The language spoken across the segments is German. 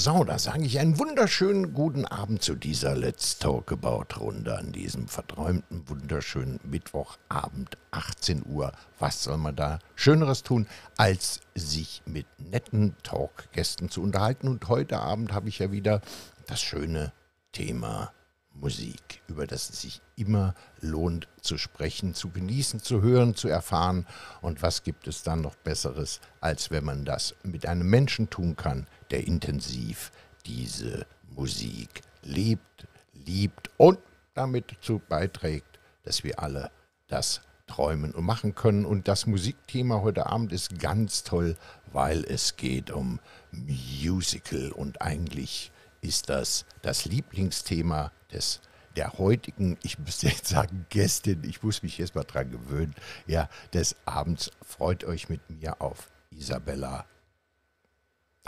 So, da sage ich einen wunderschönen guten Abend zu dieser Let's Talk About Runde an diesem verträumten, wunderschönen Mittwochabend, 18 Uhr. Was soll man da Schöneres tun, als sich mit netten Talkgästen zu unterhalten? Und heute Abend habe ich ja wieder das schöne Thema Musik, über das es sich immer lohnt zu sprechen, zu genießen, zu hören, zu erfahren. Und was gibt es dann noch Besseres, als wenn man das mit einem Menschen tun kann, der intensiv diese Musik lebt, liebt und damit dazu beiträgt, dass wir alle das träumen und machen können. Und das Musikthema heute Abend ist ganz toll, weil es geht um Musical und eigentlich ist das das Lieblingsthema des der heutigen, ich müsste jetzt sagen Gästin, ich muss mich erst mal dran gewöhnen, ja, des Abends. Freut euch mit mir auf Isabella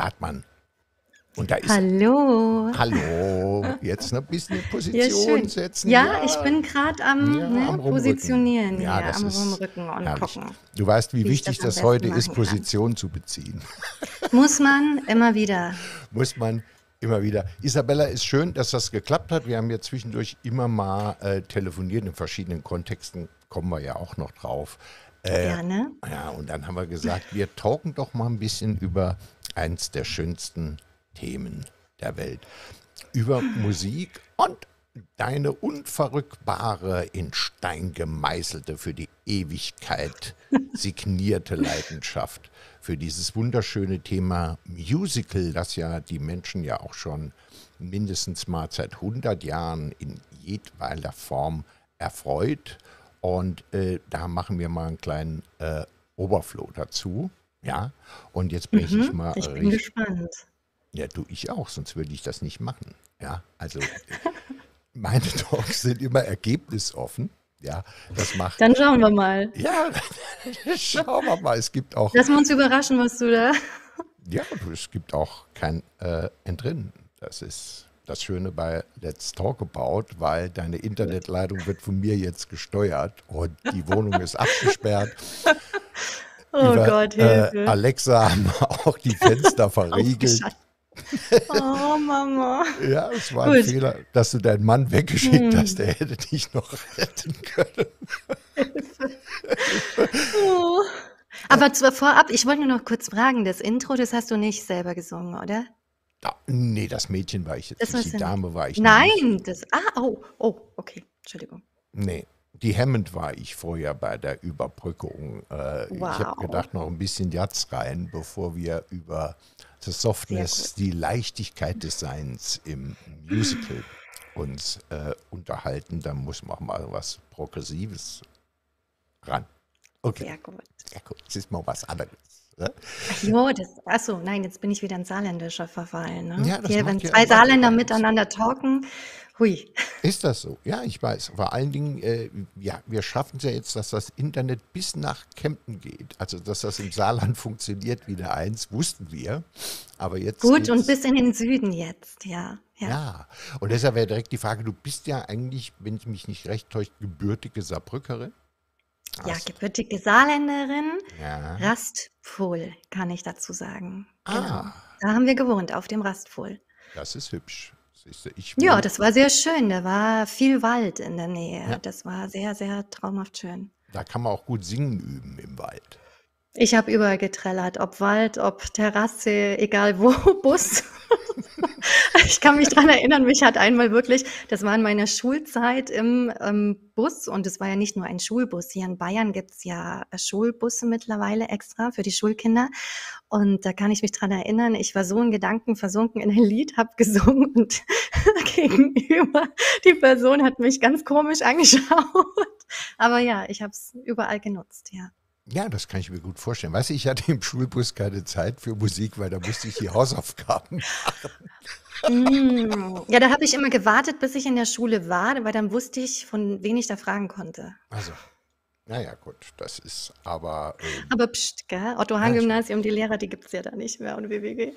Hartmann. Und da ist Hallo. Hallo. Jetzt ein bisschen Position ja, setzen. Ja, ja, ich bin gerade am, ja, ne, am Positionieren, ja, hier, am Rumrücken und herrlich. gucken. Du weißt, wie, wie wichtig das, das heute ist, Position kann. zu beziehen. Muss man immer wieder. Muss man immer wieder. Isabella, ist schön, dass das geklappt hat. Wir haben ja zwischendurch immer mal äh, telefoniert in verschiedenen Kontexten. Kommen wir ja auch noch drauf. Äh, Gerne. Ja, und dann haben wir gesagt, wir talken doch mal ein bisschen über eins der schönsten Themen der Welt. Über Musik und deine unverrückbare, in Stein gemeißelte, für die Ewigkeit signierte Leidenschaft für dieses wunderschöne Thema Musical, das ja die Menschen ja auch schon mindestens mal seit 100 Jahren in jedweiler Form erfreut. Und äh, da machen wir mal einen kleinen äh, Oberflow dazu. Ja, und jetzt bringe mhm, ich mal. Ich bin richtig, gespannt. Ja, du, ich auch, sonst würde ich das nicht machen. Ja, also meine Talks sind immer ergebnisoffen. Ja, das macht. Dann schauen wir mal. Ja, schauen wir mal. Es gibt auch. Lass uns überraschen, was du da. Ja, es gibt auch kein äh, Entrinnen. Das ist das Schöne bei Let's Talk About, weil deine Internetleitung wird von mir jetzt gesteuert und die Wohnung ist abgesperrt. Oh Über, Gott, Hilfe. Äh, Alexa haben auch die Fenster verriegelt. Oh, Mama. Ja, es war Gut. ein Fehler, dass du deinen Mann weggeschickt hm. hast. Der hätte dich noch retten können. oh. Aber zwar vorab, ich wollte nur noch kurz fragen, das Intro, das hast du nicht selber gesungen, oder? Ja, nee, das Mädchen war ich jetzt das nicht. Die Dame war ich Nein, nicht. das. Ah, oh, oh, okay. Entschuldigung. Nee, die Hammond war ich vorher bei der Überbrückung. Äh, wow. Ich habe gedacht, noch ein bisschen Jazz rein, bevor wir über die Softness, die Leichtigkeit des Seins im Musical uns äh, unterhalten. Da muss man auch mal was Progressives ran. Okay. Sehr gut. Ja, gut. Das ist mal was anderes. Ne? Ach jo, das, achso, nein, jetzt bin ich wieder ein Saarländischer verfallen. Ne? Ja, Hier, wenn zwei Saarländer miteinander talken, hui. Ist das so? Ja, ich weiß. Vor allen Dingen, äh, ja, wir schaffen es ja jetzt, dass das Internet bis nach Kempten geht. Also, dass das im Saarland funktioniert wie der Eins, wussten wir. Aber jetzt. Gut, und bis in den Süden jetzt, ja. Ja, ja. und deshalb wäre direkt die Frage: Du bist ja eigentlich, wenn ich mich nicht recht täusche, gebürtige Saarbrückerin. Ja, gebürtige Saarländerin, ja. Rastpfuhl, kann ich dazu sagen. Ah. Genau. Da haben wir gewohnt, auf dem Rastpfuhl. Das ist hübsch. Ich ja, das war sehr schön. Da war viel Wald in der Nähe. Ja. Das war sehr, sehr traumhaft schön. Da kann man auch gut singen üben im Wald. Ich habe überall getrellert, ob Wald, ob Terrasse, egal wo, Bus. ich kann mich dran erinnern, mich hat einmal wirklich, das war in meiner Schulzeit im ähm, Bus und es war ja nicht nur ein Schulbus. Hier in Bayern gibt's ja Schulbusse mittlerweile extra für die Schulkinder. Und da kann ich mich dran erinnern, ich war so in Gedanken versunken in ein Lied, habe gesungen und gegenüber die Person hat mich ganz komisch angeschaut. Aber ja, ich habe es überall genutzt, ja. Ja, das kann ich mir gut vorstellen. Weißt du, ich hatte im Schulbus keine Zeit für Musik, weil da musste ich die Hausaufgaben machen. Mm. Ja, da habe ich immer gewartet, bis ich in der Schule war, weil dann wusste ich, von wem ich da fragen konnte. Also, naja, gut, das ist aber. Ähm, aber pst, gell? Otto-Hahn-Gymnasium, die Lehrer, die gibt es ja da nicht mehr und WWG.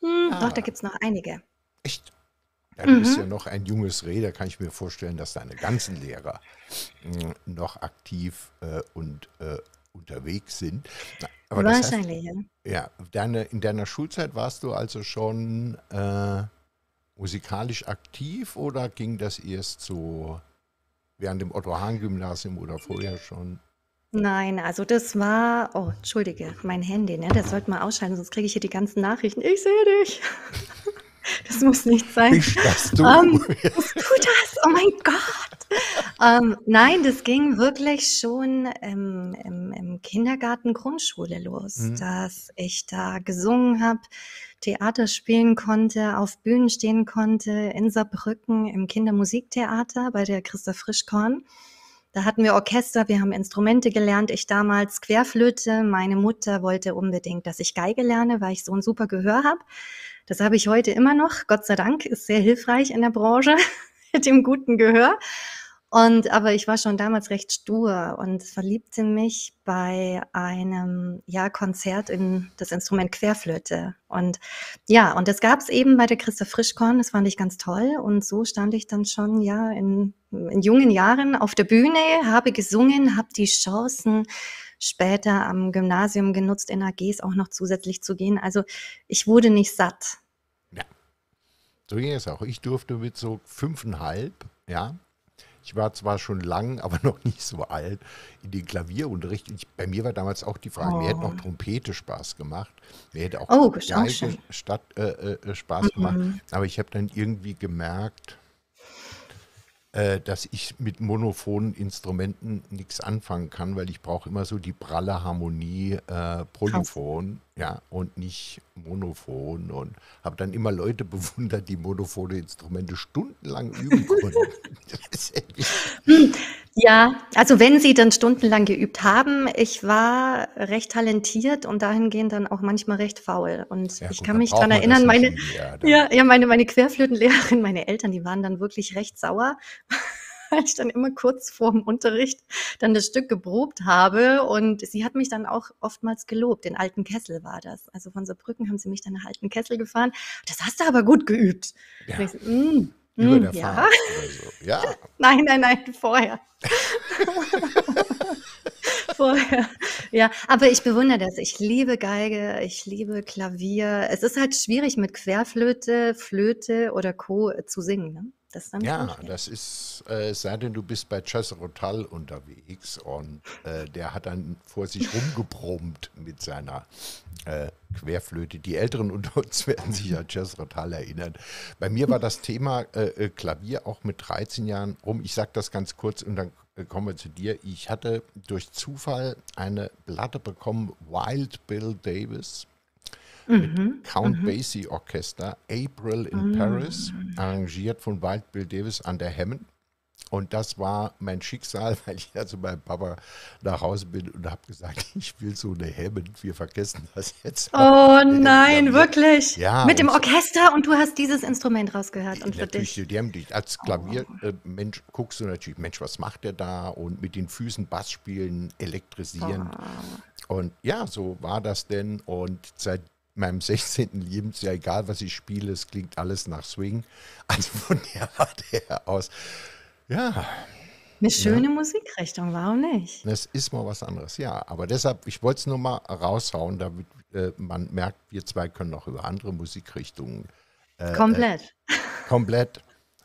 Hm, ah. Doch, da gibt es noch einige. Echt? Ja, du mhm. bist ja noch ein junges Reh, da kann ich mir vorstellen, dass deine ganzen Lehrer mh, hm, noch aktiv äh, und äh, unterwegs sind. Aber Wahrscheinlich, heißt, ja. Ja, deine, in deiner Schulzeit warst du also schon äh, musikalisch aktiv oder ging das erst so während dem Otto-Hahn-Gymnasium oder vorher schon? Nein, also das war oh, entschuldige, mein Handy, ne? Das sollte mal ausschalten, sonst kriege ich hier die ganzen Nachrichten. Ich sehe dich. Das muss nicht sein. Bist das du? Ähm, was tut das? Oh mein Gott. Ähm, nein, das ging wirklich schon ähm, im, im Kindergarten, Grundschule los, Mhm. dass ich da gesungen habe, Theater spielen konnte, auf Bühnen stehen konnte, in Saarbrücken im Kindermusiktheater bei der Christa Frischkorn. Da hatten wir Orchester, wir haben Instrumente gelernt. Ich damals Querflöte. Meine Mutter wollte unbedingt, dass ich Geige lerne, weil ich so ein super Gehör habe. Das habe ich heute immer noch. Gott sei Dank ist sehr hilfreich in der Branche mit dem guten Gehör. Und aber ich war schon damals recht stur und verliebte mich bei einem ja Konzert in das Instrument Querflöte. Und ja, und das gab es eben bei der Christa Frischkorn, das fand ich ganz toll. Und so stand ich dann schon ja in, in jungen Jahren auf der Bühne, habe gesungen, habe die Chancen später am Gymnasium genutzt, in AGs auch noch zusätzlich zu gehen. Also ich wurde nicht satt. Ja, so ging es auch. Ich durfte mit so fünfeinhalb, ja, ich war zwar schon lang, aber noch nicht so alt in den Klavierunterricht. Ich, bei mir war damals auch die Frage, oh. mir hätte noch oh. Trompete Spaß gemacht. Mir hätte auch oh, Geige Stadt, äh, äh, Spaß mhm. gemacht. Aber ich habe dann irgendwie gemerkt, äh, dass ich mit monophonen Instrumenten nichts anfangen kann, weil ich brauche immer so die pralle Harmonie äh, polyphon, ja, und nicht monophon und habe dann immer Leute bewundert, die monophone Instrumente stundenlang üben konnten. Ja, also wenn sie dann stundenlang geübt haben, ich war recht talentiert und dahingehend dann auch manchmal recht faul. Und ja, ich gut, kann mich daran erinnern, meine, ja, ja, meine, meine Querflötenlehrerin, meine Eltern, die waren dann wirklich recht sauer, weil ich dann immer kurz vor dem Unterricht dann das Stück geprobt habe. Und sie hat mich dann auch oftmals gelobt. Den alten Kessel war das. Also von Saarbrücken haben sie mich dann nach alten Kessel gefahren. Das hast du aber gut geübt. Ja. So, mm, über hm, der ja. Fahrt oder so. Ja. Nein, nein, nein, vorher. vorher. Ja, aber ich bewundere das. Ich liebe Geige, ich liebe Klavier. Es ist halt schwierig mit Querflöte, Flöte oder Co. zu singen. Ne? Das ja, das ist, äh, sei denn, du bist bei Chesrotal unterwegs und äh, der hat dann vor sich rumgebrummt mit seiner äh, Querflöte. Die Älteren unter uns werden sich an Chesrotal erinnern. Bei mir war das Thema äh, äh, Klavier auch mit 13 Jahren rum. Ich sage das ganz kurz und dann äh, kommen wir zu dir. Ich hatte durch Zufall eine Platte bekommen, Wild Bill Davis mit mhm, Count mhm. Basie Orchester, April in mhm. Paris, arrangiert von Wild Bill Davis an der Hammond. Und das war mein Schicksal, weil ich also beim Papa nach Hause bin und habe gesagt, ich will so eine Hammond. Wir vergessen das jetzt. Oh nein, wirklich? Ja. Mit dem Orchester und du hast dieses Instrument rausgehört und für dich. Die haben dich als Klaviermensch oh. äh, guckst du natürlich, Mensch, was macht der da? Und mit den Füßen Bass spielen, elektrisieren. Oh. Und ja, so war das denn. Und seit meinem 16. Lebensjahr, egal was ich spiele, es klingt alles nach Swing. Also von der Warte her aus, ja. Eine schöne ja. Musikrichtung, warum nicht? Das ist mal was anderes, ja. Aber deshalb, ich wollte es nur mal raushauen, damit äh, man merkt, wir zwei können auch über andere Musikrichtungen äh, komplett, äh, komplett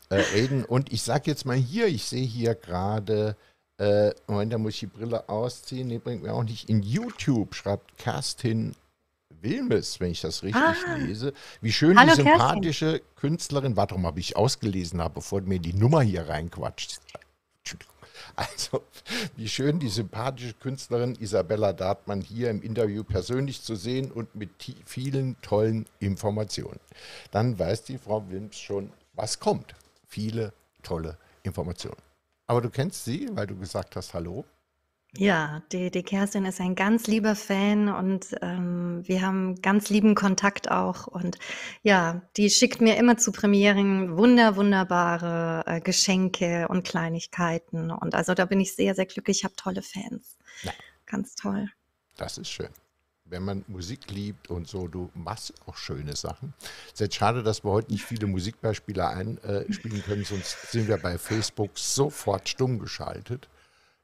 äh, reden. Und ich sage jetzt mal hier, ich sehe hier gerade, äh, Moment, da muss ich die Brille ausziehen, die bringt mir auch nicht. In YouTube schreibt Kerstin Wilmes, wenn ich das richtig ah. lese. Wie schön Hallo, die sympathische Kerstin. Künstlerin, warte mal, ob ich ausgelesen habe, bevor mir die Nummer hier reinquatscht. Also, wie schön die sympathische Künstlerin Isabella Dartmann hier im Interview persönlich zu sehen und mit vielen tollen Informationen. Dann weiß die Frau Wilms schon, was kommt. Viele tolle Informationen. Aber du kennst sie, weil du gesagt hast, hallo. Ja, die die Kerstin ist ein ganz lieber Fan und, ähm, wir haben ganz lieben Kontakt auch und ja, die schickt mir immer zu Premieren wunder wunderbare, äh, Geschenke und Kleinigkeiten und also da bin ich sehr, sehr glücklich. Ich habe tolle Fans. Ja. Ganz toll. Das ist schön. Wenn man Musik liebt und so, du machst auch schöne Sachen. Es ist jetzt schade, dass wir heute nicht viele Musikbeispiele einspielen können, sonst sind wir bei Facebook sofort stumm geschaltet.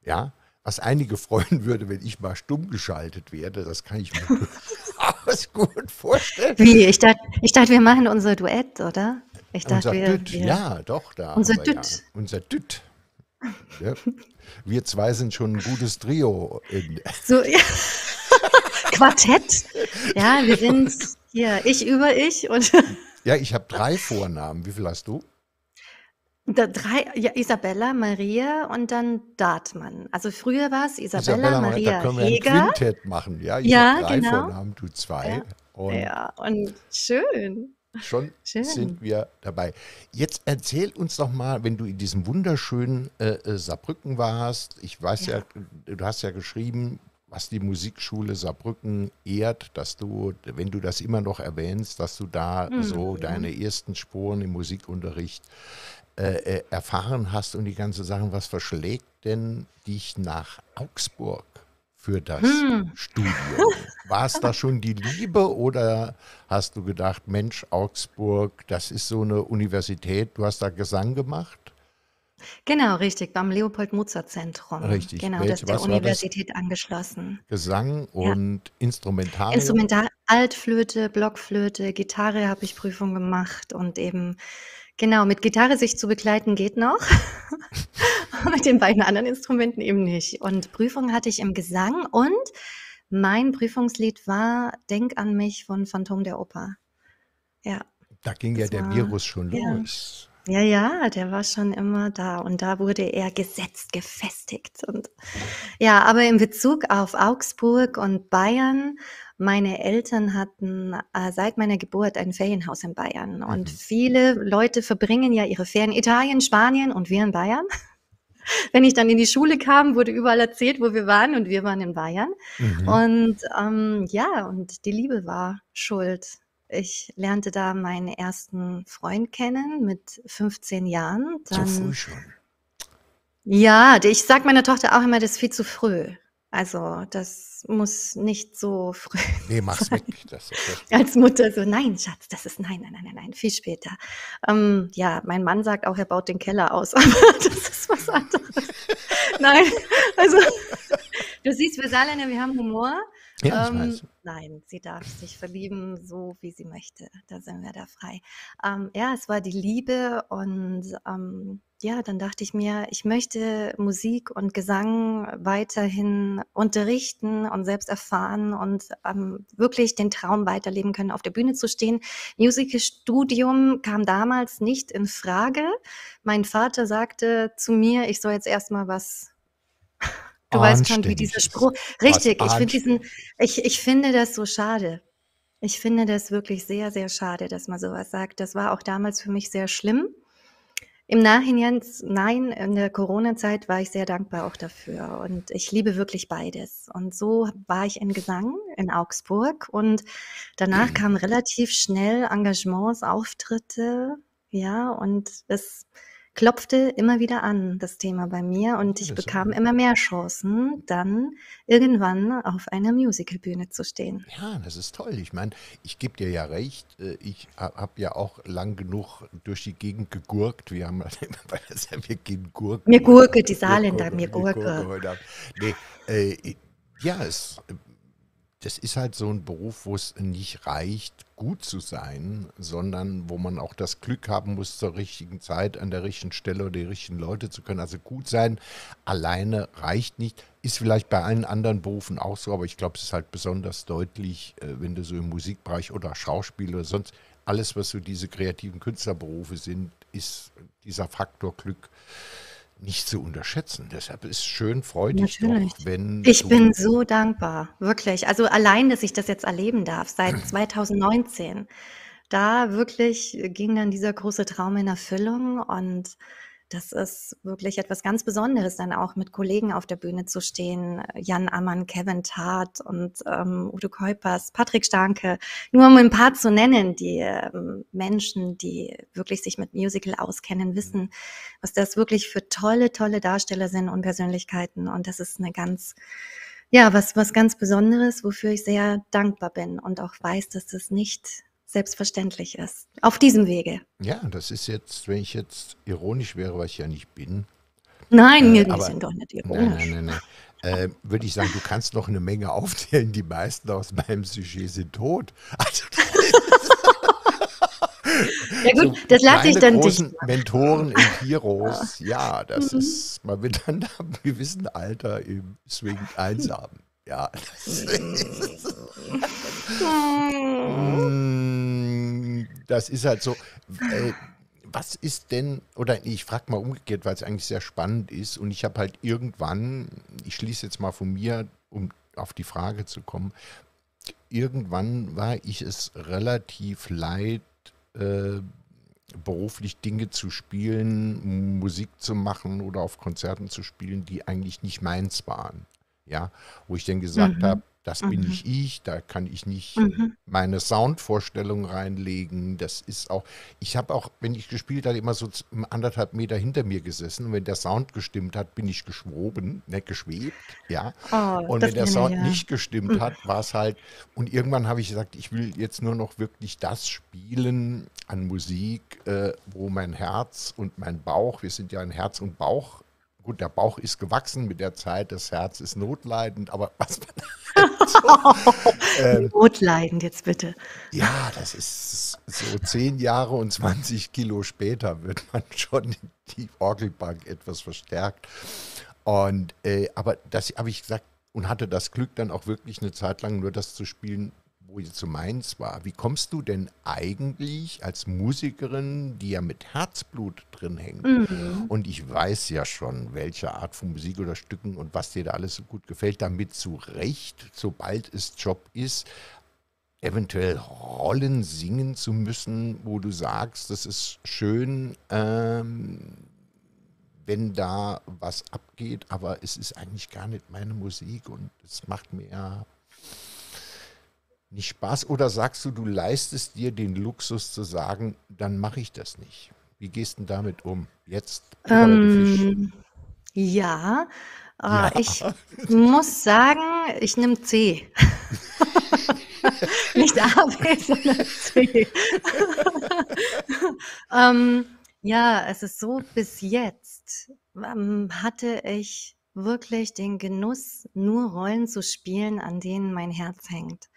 Ja, was einige freuen würde, wenn ich mal stumm geschaltet werde. Das kann ich mir durchaus gut vorstellen. Wie? Ich dachte, ich dachte, wir machen unser Duett, oder? Ich dachte, Unser wir, Düt, wir, ja, doch, da. unser wir ja, Düt. unser Düt. Ja. Wir zwei sind schon ein gutes Trio. So, ja. Quartett. Ja, wir sind hier ich über ich und ja, ich habe drei Vornamen. Wie viel hast du? Da drei, ja, Isabella, Maria und dann Dartmann. Also früher war es Isabella, Isabella, Maria, da können wir ein Heger. Quintett machen. Ja, ich Ja, drei genau. Vornamen, du zwei. Ja, Und ja, und schön, schon schön. sind wir dabei. Jetzt erzähl uns doch mal, wenn du in diesem wunderschönen äh, äh, Saarbrücken warst. Ich weiß ja. Ja. du hast ja geschrieben, was die Musikschule Saarbrücken ehrt, dass du, wenn du das immer noch erwähnst, dass du da so Mhm. deine ersten Spuren im Musikunterricht äh, äh, erfahren hast und die ganze Sache. Was verschlägt denn dich nach Augsburg für das Hm. Studium? War es da schon die Liebe oder hast du gedacht, Mensch, Augsburg, das ist so eine Universität, du hast da Gesang gemacht? Genau, richtig, beim Leopold-Mozart-Zentrum. Richtig. Genau, das Welche, ist der das? Universität angeschlossen. Gesang Ja. und Instrumentarium? Instrumental, Altflöte, Blockflöte, Gitarre habe ich Prüfung gemacht und eben, genau, mit Gitarre sich zu begleiten geht noch. mit den beiden anderen Instrumenten eben nicht. Und Prüfung hatte ich im Gesang und mein Prüfungslied war Denk an mich von Phantom der Oper. Ja, Da ging ja der war, Virus schon los. Ja, ja, der war schon immer da und da wurde er gesetzt, gefestigt. Und ja, aber in Bezug auf Augsburg und Bayern, meine Eltern hatten äh, seit meiner Geburt ein Ferienhaus in Bayern und Mhm. viele Leute verbringen ja ihre Ferien in Italien, Spanien und wir in Bayern. Wenn ich dann in die Schule kam, wurde überall erzählt, wo wir waren und wir waren in Bayern. Mhm. Und ähm, ja, und die Liebe war schuld. Ich lernte da meinen ersten Freund kennen mit 15 Jahren. So Dann, früh schon. ja, ich sag meiner Tochter auch immer, das ist viel zu früh. Also, das muss nicht so früh Nee, mach's sein. weg. Das, das, Als Mutter so, nein, Schatz, das ist nein, nein, nein, nein, nein, viel später. Ähm, ja, mein Mann sagt auch, er baut den Keller aus, aber das ist was anderes. Nein, also du siehst, wir Saarländer, wir haben Humor. Ja, ich Ähm, weiß. nein, sie darf sich verlieben, so wie sie möchte. Da sind wir da frei. Ähm, ja, es war die Liebe und ähm, ja, dann dachte ich mir, ich möchte Musik und Gesang weiterhin unterrichten und selbst erfahren und ähm, wirklich den Traum weiterleben können, auf der Bühne zu stehen. Musicalstudium kam damals nicht in Frage. Mein Vater sagte zu mir, ich soll jetzt erstmal was Du weißt schon, wie dieser. Spruch. Richtig, ich finde diesen, ich, ich finde das so schade. Ich finde das wirklich sehr, sehr schade, dass man sowas sagt. Das war auch damals für mich sehr schlimm. Im Nachhinein, nein, in der Corona-Zeit war ich sehr dankbar auch dafür. Und ich liebe wirklich beides. Und so war ich in Gesang in Augsburg. Und danach kamen relativ schnell Engagements, Auftritte. Ja, und es klopfte immer wieder an, das Thema bei mir. Und ich bekam immer mehr Chancen, dann irgendwann auf einer Musicalbühne zu stehen. Ja, das ist toll. Ich meine, ich gebe dir ja recht. äh, Ich habe ja auch lang genug durch die Gegend gegurkt. Wir haben immer bei der wir gehen Gurken. Mir Gurke, die Saarländer, Gurke, mir Gurke Gurke. Nee, äh, ja, es, das ist halt so ein Beruf, wo es nicht reicht, gut zu sein, sondern wo man auch das Glück haben muss, zur richtigen Zeit an der richtigen Stelle oder die richtigen Leute zu können. Also gut sein alleine reicht nicht. Ist vielleicht bei allen anderen Berufen auch so, aber ich glaube, es ist halt besonders deutlich, äh, wenn du so im Musikbereich oder Schauspiel oder sonst alles, was so diese kreativen Künstlerberufe sind, ist dieser Faktor Glück nicht zu unterschätzen. Deshalb ist es schön, freu dich Natürlich. doch, wenn Ich bin so dankbar, wirklich. Also allein, dass ich das jetzt erleben darf, seit 2019. Da wirklich ging dann dieser große Traum in Erfüllung und das ist wirklich etwas ganz Besonderes, dann auch mit Kollegen auf der Bühne zu stehen. Jan Ammann, Kevin Tart und ähm, Udo Keupers, Patrick Starke. Nur um ein paar zu nennen, die ähm, Menschen, die wirklich sich mit Musical auskennen, wissen, was das wirklich für tolle, tolle Darsteller sind und Persönlichkeiten. Und das ist eine ganz, ja, was, was ganz Besonderes, wofür ich sehr dankbar bin und auch weiß, dass das nicht selbstverständlich ist. Auf diesem Wege. Ja, das ist jetzt, wenn ich jetzt ironisch wäre, was ich ja nicht bin, Nein, Äh, die aber sind doch nicht ironisch. nein, nein, nein. Äh, würde ich sagen, du kannst noch eine Menge aufzählen. Die meisten aus meinem Sujet sind tot. Also Ja so gut, das lasse ich dann dich Mentoren in Heroes, ja, das Mhm. ist, man wird dann ab einem gewissen Alter im Swing einsam. Ja, das ist, Mm, das ist halt so. Äh, was ist denn, oder nee, ich frage mal umgekehrt, weil es eigentlich sehr spannend ist und ich habe halt irgendwann, ich schließe jetzt mal von mir, um auf die Frage zu kommen, irgendwann war ich es relativ leid, äh, beruflich Dinge zu spielen, Musik zu machen oder auf Konzerten zu spielen, die eigentlich nicht meins waren. Ja, wo ich dann gesagt Mhm. habe, das bin Mhm. nicht ich, da kann ich nicht Mhm. meine Soundvorstellung reinlegen. Das ist auch, ich habe auch, wenn ich gespielt habe, immer so anderthalb Meter hinter mir gesessen und wenn der Sound gestimmt hat, bin ich geschwoben, ne, geschwebt, ja. Oh, Und wenn der Sound ja. nicht gestimmt hat, war es halt, und irgendwann habe ich gesagt, ich will jetzt nur noch wirklich das spielen an Musik, äh, wo mein Herz und mein Bauch, wir sind ja ein Herz und Bauch, gut, der Bauch ist gewachsen mit der Zeit, das Herz ist notleidend, aber was man so, ähm, Notleidend jetzt bitte. ja, das ist so zehn Jahre und 20 Kilo später wird man schon die Orgelbank etwas verstärkt. Und äh, aber das habe ich gesagt und hatte das Glück dann auch wirklich eine Zeit lang nur das zu spielen, wo ich zu meins war. Wie kommst du denn eigentlich als Musikerin, die ja mit Herzblut drin hängt, Mhm. und ich weiß ja schon, welche Art von Musik oder Stücken und was dir da alles so gut gefällt, damit zurecht, sobald es Job ist, eventuell Rollen singen zu müssen, wo du sagst, das ist schön, ähm, wenn da was abgeht, aber es ist eigentlich gar nicht meine Musik und es macht mir nicht Spaß. Oder sagst du, du leistest dir den Luxus zu sagen, dann mache ich das nicht. Wie gehst du denn damit um? Jetzt. Ähm, ja, äh, Ja. ich muss sagen, ich nehme C. Nicht A, B, sondern C. ähm, ja, es ist so, bis jetzt ähm, hatte ich wirklich den Genuss, nur Rollen zu spielen, an denen mein Herz hängt.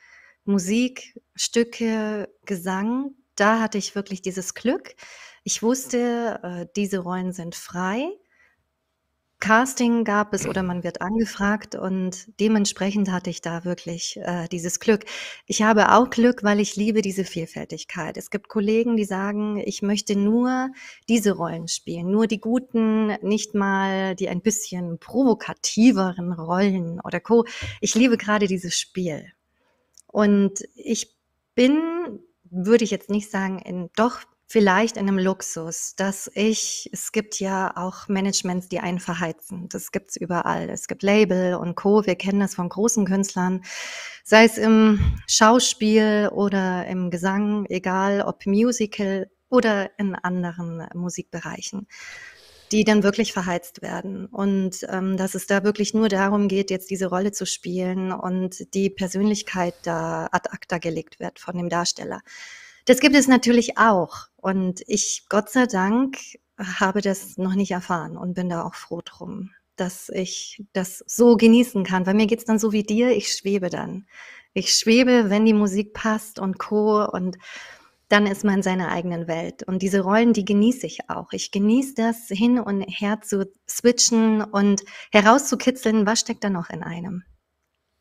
Musik, Stücke, Gesang, da hatte ich wirklich dieses Glück. Ich wusste, äh, diese Rollen sind frei. Casting gab es oder man wird angefragt und dementsprechend hatte ich da wirklich äh, dieses Glück. Ich habe auch Glück, weil ich liebe diese Vielfältigkeit. Es gibt Kollegen, die sagen, ich möchte nur diese Rollen spielen, nur die guten, nicht mal die ein bisschen provokativeren Rollen oder co. Ich liebe gerade dieses Spiel. Und ich bin, würde ich jetzt nicht sagen, in, doch vielleicht in einem Luxus, dass ich, es gibt ja auch Managements, die einen verheizen. Das gibt's überall. Es gibt Label und Co. Wir kennen das von großen Künstlern, sei es im Schauspiel oder im Gesang, egal ob Musical oder in anderen Musikbereichen die dann wirklich verheizt werden. Und ähm, dass es da wirklich nur darum geht, jetzt diese Rolle zu spielen und die Persönlichkeit da ad acta gelegt wird von dem Darsteller. Das gibt es natürlich auch. Und ich, Gott sei Dank, habe das noch nicht erfahren und bin da auch froh drum, dass ich das so genießen kann. Bei mir geht's dann so wie dir, ich schwebe dann. Ich schwebe, wenn die Musik passt und Co. Und dann ist man in seiner eigenen Welt. Und diese Rollen, die genieße ich auch. Ich genieße das, hin und her zu switchen und herauszukitzeln, was steckt da noch in einem.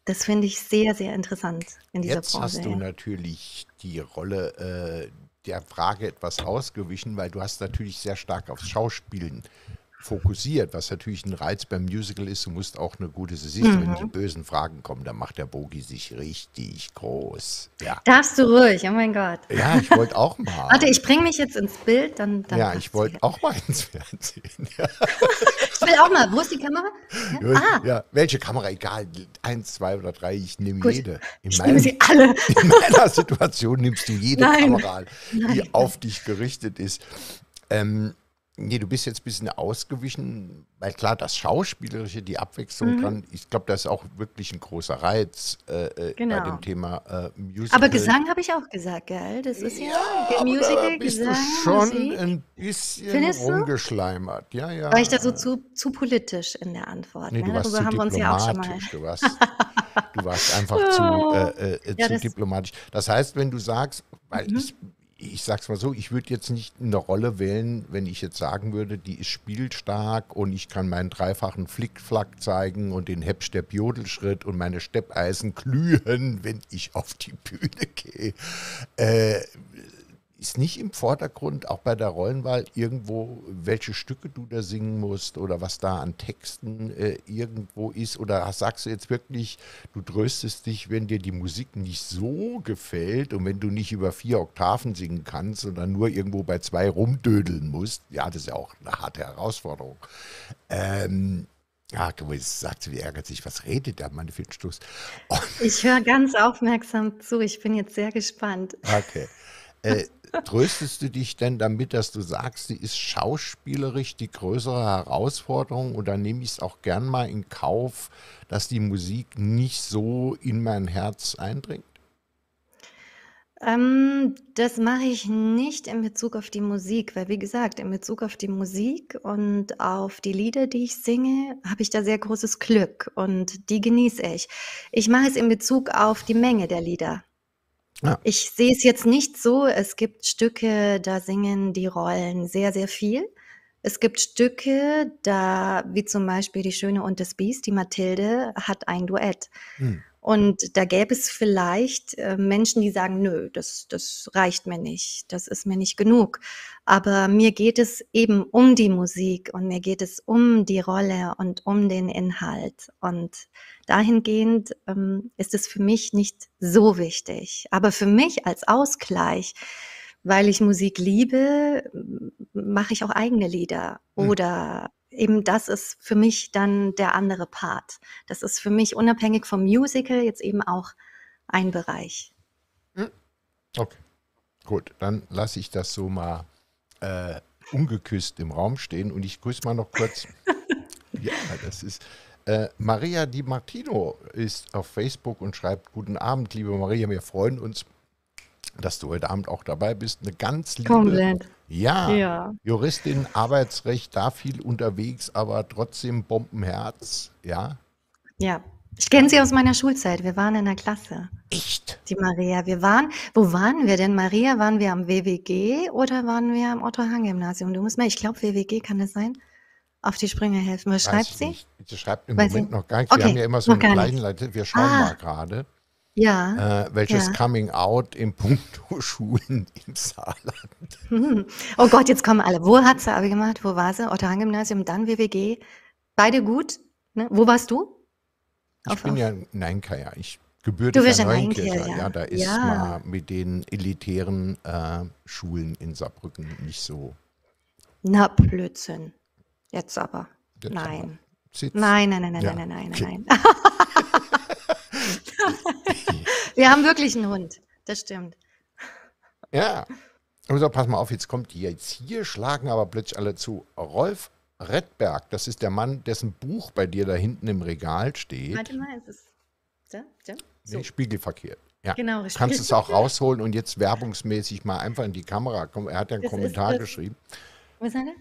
Das finde ich sehr, sehr interessant in dieser Jetzt Branche. hast du natürlich die Rolle äh, der Frage etwas ausgewichen, weil du hast natürlich sehr stark aufs Schauspielen fokussiert, was natürlich ein Reiz beim Musical ist. Du musst auch eine gute, du siehst, wenn die Mhm. bösen Fragen kommen, dann macht der Bogi sich richtig groß. Ja, Darfst du ruhig, oh mein Gott. ja ich wollte auch mal. Warte, ich bringe mich jetzt ins Bild, dann, dann ja, ich wollte auch mal ins Fernsehen. Ja. Ich will auch mal. Wo ist die Kamera? Ja? Ah, ja, welche Kamera, egal, eins, zwei oder drei, ich nehme gut. jede. In, Ich nehme meinem, sie alle. in meiner Situation nimmst du jede Nein. Kamera, die Nein. auf dich gerichtet ist. Ähm, Nee, du bist jetzt ein bisschen ausgewichen, weil klar, das Schauspielerische, die Abwechslung Mhm. dran, ich glaube, das ist auch wirklich ein großer Reiz äh, äh, bei Genau. dem Thema äh, Aber Musical. Gesang habe ich auch gesagt, gell? Das ist ja Ja, Ge- aber da Musical, bist du Gesang, schon Musik. ein bisschen Findest du? rumgeschleimert. Ja, War ich da so ja. zu, zu politisch in der Antwort? Nee, Ne? du warst Darüber zu haben wir uns ja auch schon mal. Du warst, du warst einfach zu, äh, äh, Ja, zu das. diplomatisch. Das heißt, wenn du sagst, weil Mhm. ich, ich sag's mal so, ich würde jetzt nicht eine Rolle wählen, wenn ich jetzt sagen würde, die ist spielstark und ich kann meinen dreifachen Flickflack zeigen und den Hepstep Jodelschritt und meine Steppeisen glühen, wenn ich auf die Bühne gehe. Äh, ist nicht im Vordergrund, auch bei der Rollenwahl, irgendwo, welche Stücke du da singen musst oder was da an Texten äh, irgendwo ist? Oder sagst du jetzt wirklich, du tröstest dich, wenn dir die Musik nicht so gefällt und wenn du nicht über vier Oktaven singen kannst, sondern nur irgendwo bei zwei rumdödeln musst? Ja, das ist ja auch eine harte Herausforderung. Ähm, ja, jetzt sagt sie, wie ärgert sich, was redet der Mann für einen Stuss? Ich höre ganz aufmerksam zu. Ich bin jetzt sehr gespannt. Okay. Äh, tröstest du dich denn damit, dass du sagst, sie ist schauspielerisch die größere Herausforderung oder nehme ich es auch gern mal in Kauf, dass die Musik nicht so in mein Herz eindringt? Ähm, das mache ich nicht in Bezug auf die Musik, weil wie gesagt, in Bezug auf die Musik und auf die Lieder, die ich singe, habe ich da sehr großes Glück und die genieße ich. Ich mache es in Bezug auf die Menge der Lieder. Ja. Ich sehe es jetzt nicht so, es gibt Stücke, da singen die Rollen sehr, sehr viel. Es gibt Stücke, da, wie zum Beispiel Die Schöne und das Biest, die Mathilde, hat ein Duett. Hm. Und da gäbe es vielleicht äh, Menschen, die sagen, nö, das, das reicht mir nicht, das ist mir nicht genug. Aber mir geht es eben um die Musik und mir geht es um die Rolle und um den Inhalt. Und dahingehend ähm, ist es für mich nicht so wichtig. Aber für mich als Ausgleich, weil ich Musik liebe, mache ich auch eigene Lieder. Hm. Oder eben das ist für mich dann der andere Part. Das ist für mich unabhängig vom Musical jetzt eben auch ein Bereich. Hm. Okay, gut, dann lasse ich das so mal äh, ungeküsst im Raum stehen und ich grüße mal noch kurz. ja, das ist. Äh, Maria Di Martino ist auf Facebook und schreibt: Guten Abend, liebe Maria, wir freuen uns, dass du heute Abend auch dabei bist. Eine ganz liebe, Komplett. Ja, Ja. Juristin, Arbeitsrecht, da viel unterwegs, aber trotzdem Bombenherz. Ja, Ja. Ich kenne sie aus meiner Schulzeit. Wir waren in der Klasse. echt. Die Maria. Wir waren, wo waren wir denn, Maria? Waren wir am WWG oder waren wir am Otto-Hahn-Gymnasium? Du musst mir, ich glaube, WWG kann das sein? Auf die Sprünge helfen. Was Weiß schreibt sie? nicht. Sie schreibt im Weiß Moment ich. noch gar nichts. Wir Okay, haben ja immer so einen nicht. Leiter. Wir schauen Ah, mal gerade. Ja, äh, welches ja. Coming Out im Punkto Schulen im Saarland. Hm. Oh Gott, jetzt kommen alle. Wo hat sie Abi gemacht? Wo war sie? Otto-Hahn-Gymnasium, dann WWG. Beide gut. Ne? Wo warst du? Ich Auf, bin auf. ja Neinker, Ich gebürtiger ja Neunkircher. Neunkircher. Ja, da ist Ja. mal mit den elitären äh, Schulen in Saarbrücken nicht so. Na, Blödsinn. Jetzt aber. Jetzt aber. Nein. Sitz. Nein, nein, nein, nein, Ja. nein, nein, nein, nein. Wir haben wirklich einen Hund. Das stimmt. Ja. Also pass mal auf, jetzt kommt die jetzt hier, schlagen aber plötzlich alle zu. Rolf Redberg, das ist der Mann, dessen Buch bei dir da hinten im Regal steht. Warte mal, ist es. So, so, so. Nee, spiegelverkehrt. Ja. Genau, Du kannst es auch rausholen und jetzt werbungsmäßig mal einfach in die Kamera kommen. Er hat ja einen Das ist Kommentar das- geschrieben. Was hat er?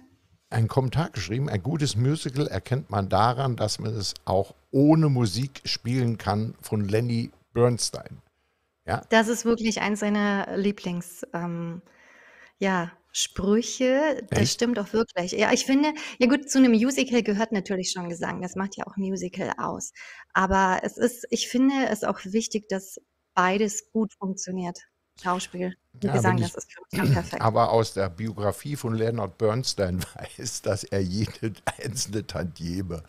Einen Kommentar geschrieben. Ein gutes Musical erkennt man daran, dass man es auch ohne Musik spielen kann von Lenny Bernstein. Ja, Das ist wirklich eins seiner Lieblings, ähm, ja, Sprüche. Das Echt? stimmt auch wirklich. Ja, ich finde, ja gut, zu einem Musical gehört natürlich schon Gesang. Das macht ja auch Musical aus. Aber es ist, ich finde es auch wichtig, dass beides gut funktioniert. Schauspiel und Ja, Gesang, wenn das ich- ist für mich perfekt. aber aus der Biografie von Leonard Bernstein weiß, dass er jede einzelne Tantieme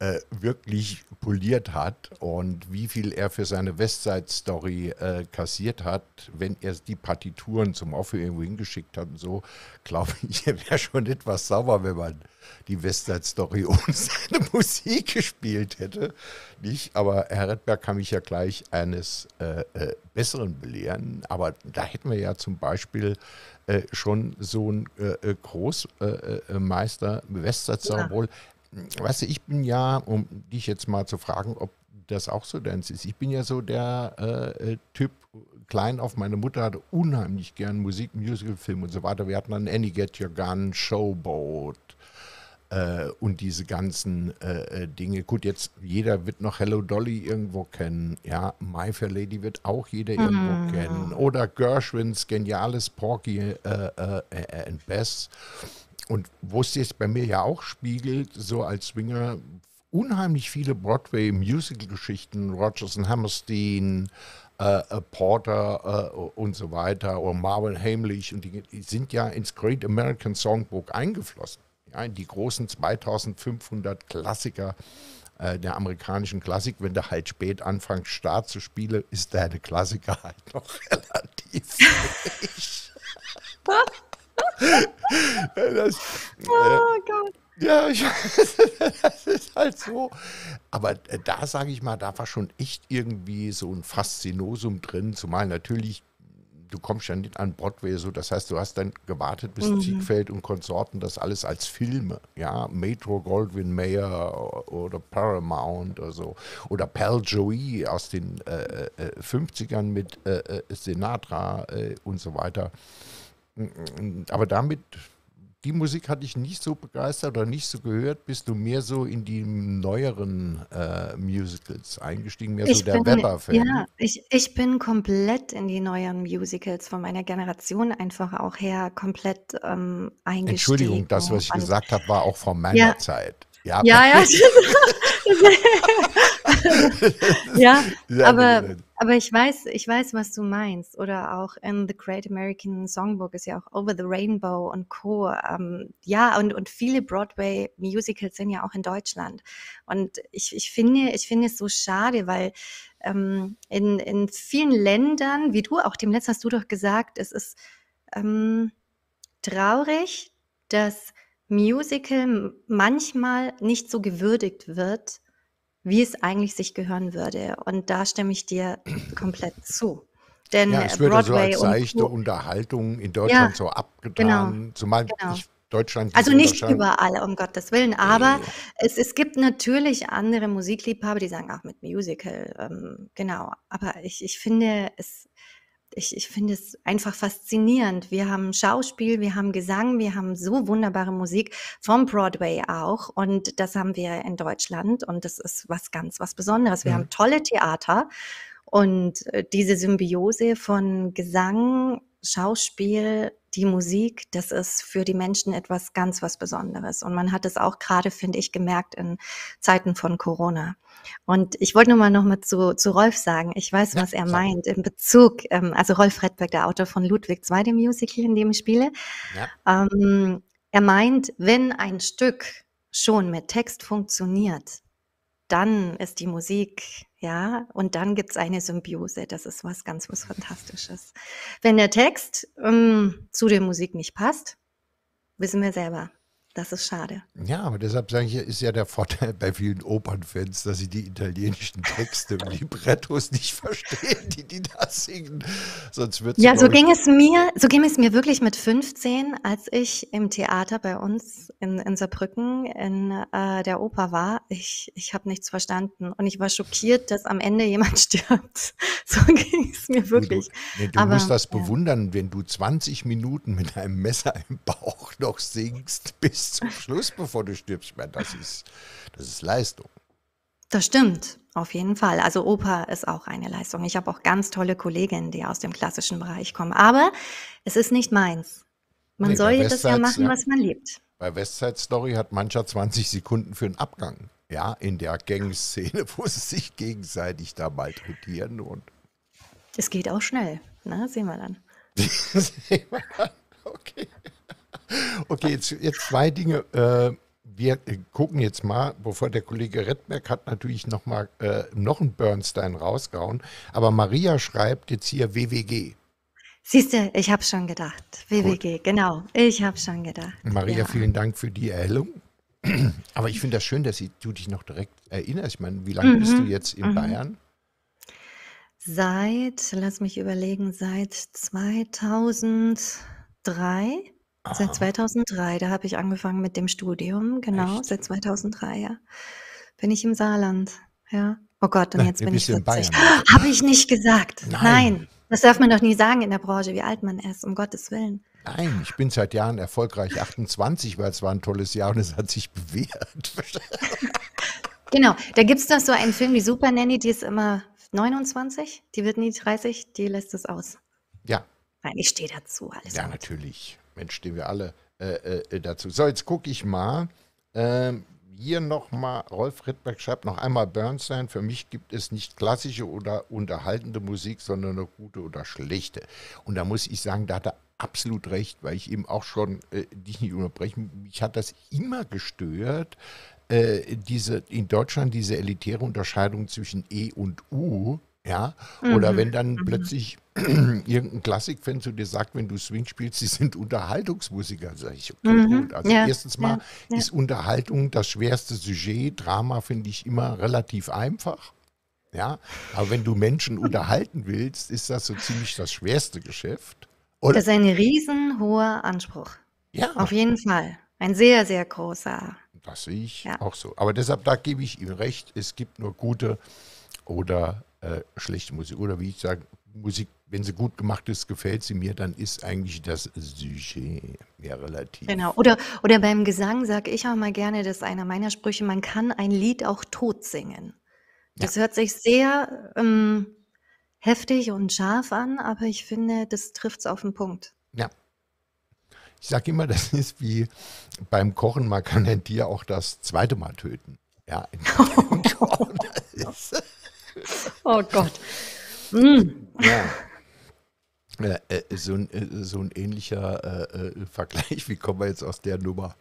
äh, wirklich poliert hat und wie viel er für seine Westside-Story äh, kassiert hat, wenn er die Partituren zum Aufhören irgendwo hingeschickt hat und so, glaube ich, er wäre schon etwas sauer, wenn man die Westside-Story ohne seine Musik gespielt hätte. Nicht? Aber Herr Redberg kann mich ja gleich eines äh, äh, Besseren belehren. Aber da hätten wir ja zum Beispiel äh, schon so einen äh, Großmeister, Westside-Story, ja weißt du, ich bin ja, um dich jetzt mal zu fragen, ob das auch so deins ist. Ich bin ja so der äh, äh, Typ, klein auf, meine Mutter hatte unheimlich gern Musik, Musical, Film und so weiter. Wir hatten dann Annie Get Your Gun, Showboat äh, und diese ganzen äh, äh, Dinge. Gut, jetzt jeder wird noch Hello Dolly irgendwo kennen. Ja, My Fair Lady wird auch jeder mm. irgendwo kennen. Oder Gershwins geniales Porky äh, and Bess. Und wo es jetzt bei mir ja auch spiegelt, so als Swinger, unheimlich viele Broadway-Musical-Geschichten, Rogers und Hammerstein, äh, äh, Porter äh, und so weiter, oder Marvin Hamlich, und die, die, sind ja ins Great American Songbook eingeflossen. Ja, in die großen 2500 Klassiker äh, der amerikanischen Klassik. Wenn du halt spät anfängst, Start zu spielen, ist deine Klassiker halt noch relativ frisch. das, oh äh, Gott. Ja, ich, das ist halt so. Aber äh, da sage ich mal, da war schon echt irgendwie so ein Faszinosum drin, zumal natürlich du kommst ja nicht an Broadway so, das heißt, du hast dann gewartet, bis mhm. Ziegfeld und Konsorten das alles als Filme, ja, Metro Goldwyn Mayer oder Paramount oder so, oder Pal Joey aus den äh, äh, 50ern mit äh, äh, Sinatra äh, und so weiter. Aber damit, die Musik hatte ich nicht so begeistert oder nicht so gehört. Bist du mehr so in die neueren äh, Musicals eingestiegen, mehr ich so der Weber-Fan? Ja, ich, ich bin komplett in die neueren Musicals von meiner Generation einfach auch her komplett ähm, eingestiegen. Entschuldigung, das, was ich gesagt habe, war auch von meiner ja. Zeit. Ja, ja. ja. ja, aber, aber ich weiß, ich weiß, was du meinst. Oder auch in The Great American Songbook ist ja auch Over the Rainbow und Co. Ähm, ja, und, und viele Broadway-Musicals sind ja auch in Deutschland. Und ich, ich finde, ich finde es so schade, weil ähm, in, in vielen Ländern, wie du auch dem letzten hast du doch gesagt, es ist ähm, traurig, dass Musical manchmal nicht so gewürdigt wird, wie es eigentlich sich gehören würde. Und da stimme ich dir komplett zu. Denn ja, es wird Broadway also als seichte Unterhaltung in Deutschland ja, so abgetan, genau, zumal genau. ich Deutschland. Also nicht überall, um Gottes Willen, aber nee. es, es gibt natürlich andere Musikliebhaber, die sagen, ach, mit Musical, ähm, genau. Aber ich, ich finde, es, ich, ich finde es einfach faszinierend. Wir haben Schauspiel, wir haben Gesang, wir haben so wunderbare Musik vom Broadway auch. Und das haben wir in Deutschland. Und das ist was ganz, was Besonderes. Wir mhm. haben tolle Theater. Und äh, diese Symbiose von Gesang, Schauspiel, die Musik, das ist für die Menschen etwas ganz was Besonderes. Und man hat es auch gerade, finde ich, gemerkt in Zeiten von Corona. Und ich wollte nur mal noch mal zu, zu Rolf sagen, ich weiß, was er meint in Bezug, ähm, also Rolf Redberg, der Autor von Ludwig II, dem Musical, in dem ich spiele. Ja. Ähm, er meint, wenn ein Stück schon mit Text funktioniert, dann ist die Musik, ja, und dann gibt es eine Symbiose. Das ist was ganz was Fantastisches. Wenn der Text ähm, zu der Musik nicht passt, wissen wir selber, das ist schade. Ja, aber deshalb sage ich, ist ja der Vorteil bei vielen Opernfans, dass sie die italienischen Texte und Librettos nicht verstehen, die die da singen. Sonst wird Ja, so ging es mir, so ging es mir wirklich mit 15, als ich im Theater bei uns in, in Saarbrücken in äh, der Oper war. Ich, ich habe nichts verstanden und ich war schockiert, dass am Ende jemand stirbt. So ging es mir wirklich. Du, nee, du aber, musst das ja. bewundern, wenn du 20 Minuten mit einem Messer im Bauch noch singst, bis bis zum Schluss, bevor du stirbst. Ich meine, das ist, das ist Leistung. Das stimmt, auf jeden Fall. Also Oper ist auch eine Leistung. Ich habe auch ganz tolle Kolleginnen, die aus dem klassischen Bereich kommen. Aber es ist nicht meins. Man nee, soll das ja machen, ja. was man liebt. Bei Westside Story hat mancher 20 Sekunden für einen Abgang. Ja, in der Gangszene, wo sie sich gegenseitig da malträtieren und. Es geht auch schnell, ne? Sehen wir dann. Sehen wir dann. Okay. Okay, jetzt, jetzt zwei Dinge. Äh, wir gucken jetzt mal, bevor der Kollege Redberg hat natürlich noch mal äh, noch einen Bernstein rausgehauen, aber Maria schreibt jetzt hier WWG. Siehst du, ich habe schon gedacht. WWG, Gut. genau. Ich habe schon gedacht. Maria, ja. vielen Dank für die Erhellung. Aber ich finde das schön, dass du dich noch direkt erinnerst. Ich meine, wie lange mhm. bist du jetzt in mhm. Bayern? Seit, lass mich überlegen, seit 2003. Aha. Seit 2003, da habe ich angefangen mit dem Studium, genau, Echt? seit 2003, ja. Bin ich im Saarland, ja. Oh Gott, und jetzt bin ich 40. Habe ich nicht gesagt. Nein. Nein. Das darf man doch nie sagen in der Branche, wie alt man ist, um Gottes Willen. Nein, ich bin seit Jahren erfolgreich 28, weil es war ein tolles Jahr und es hat sich bewährt. genau, da gibt es doch so einen Film, die Super Nanny, die ist immer 29, die wird nie 30, die lässt es aus. Ja. Nein, ich stehe dazu, alles Ja, gut. natürlich. Mensch, stehen wir alle äh, äh, dazu. So, jetzt gucke ich mal. Ähm, hier nochmal, Rolf Rittberg schreibt noch einmal Bernstein. Für mich gibt es nicht klassische oder unterhaltende Musik, sondern eine gute oder schlechte. Und da muss ich sagen, da hat er absolut recht, weil ich eben auch schon, äh, dich nicht unterbrechen, mich hat das immer gestört, äh, diese, in Deutschland diese elitäre Unterscheidung zwischen E und U. Ja, mhm. oder wenn dann mhm. plötzlich irgendein Klassikfan zu dir sagt, wenn du Swing spielst, sie sind Unterhaltungsmusiker, sage ich, okay, mhm. gut. Also ja. erstens mal. Ja. ist Unterhaltung das schwerste Sujet. Drama finde ich immer relativ einfach. Ja, aber wenn du Menschen unterhalten willst, ist das so ziemlich das schwerste Geschäft. Oder? Das ist ein riesenhoher Anspruch. Ja. Auf jeden Fall. Ein sehr, sehr großer. Das sehe ich ja. auch so. Aber deshalb, da gebe ich ihm recht, es gibt nur gute oder äh, schlechte Musik. Oder wie ich sage, Musik, wenn sie gut gemacht ist, gefällt sie mir, dann ist eigentlich das Sujet mehr relativ. Genau. Oder, oder beim Gesang sage ich auch mal gerne, das ist einer meiner Sprüche, man kann ein Lied auch tot singen. Das ja. hört sich sehr ähm, heftig und scharf an, aber ich finde, das trifft es auf den Punkt. Ja. Ich sage immer, das ist wie beim Kochen, man kann ein Tier auch das zweite Mal töten. Ja, oh, oh Gott. Mm. Ja. Äh, so, ein, äh, so ein ähnlicher äh, äh, Vergleich. Wie kommen wir jetzt aus der Nummer?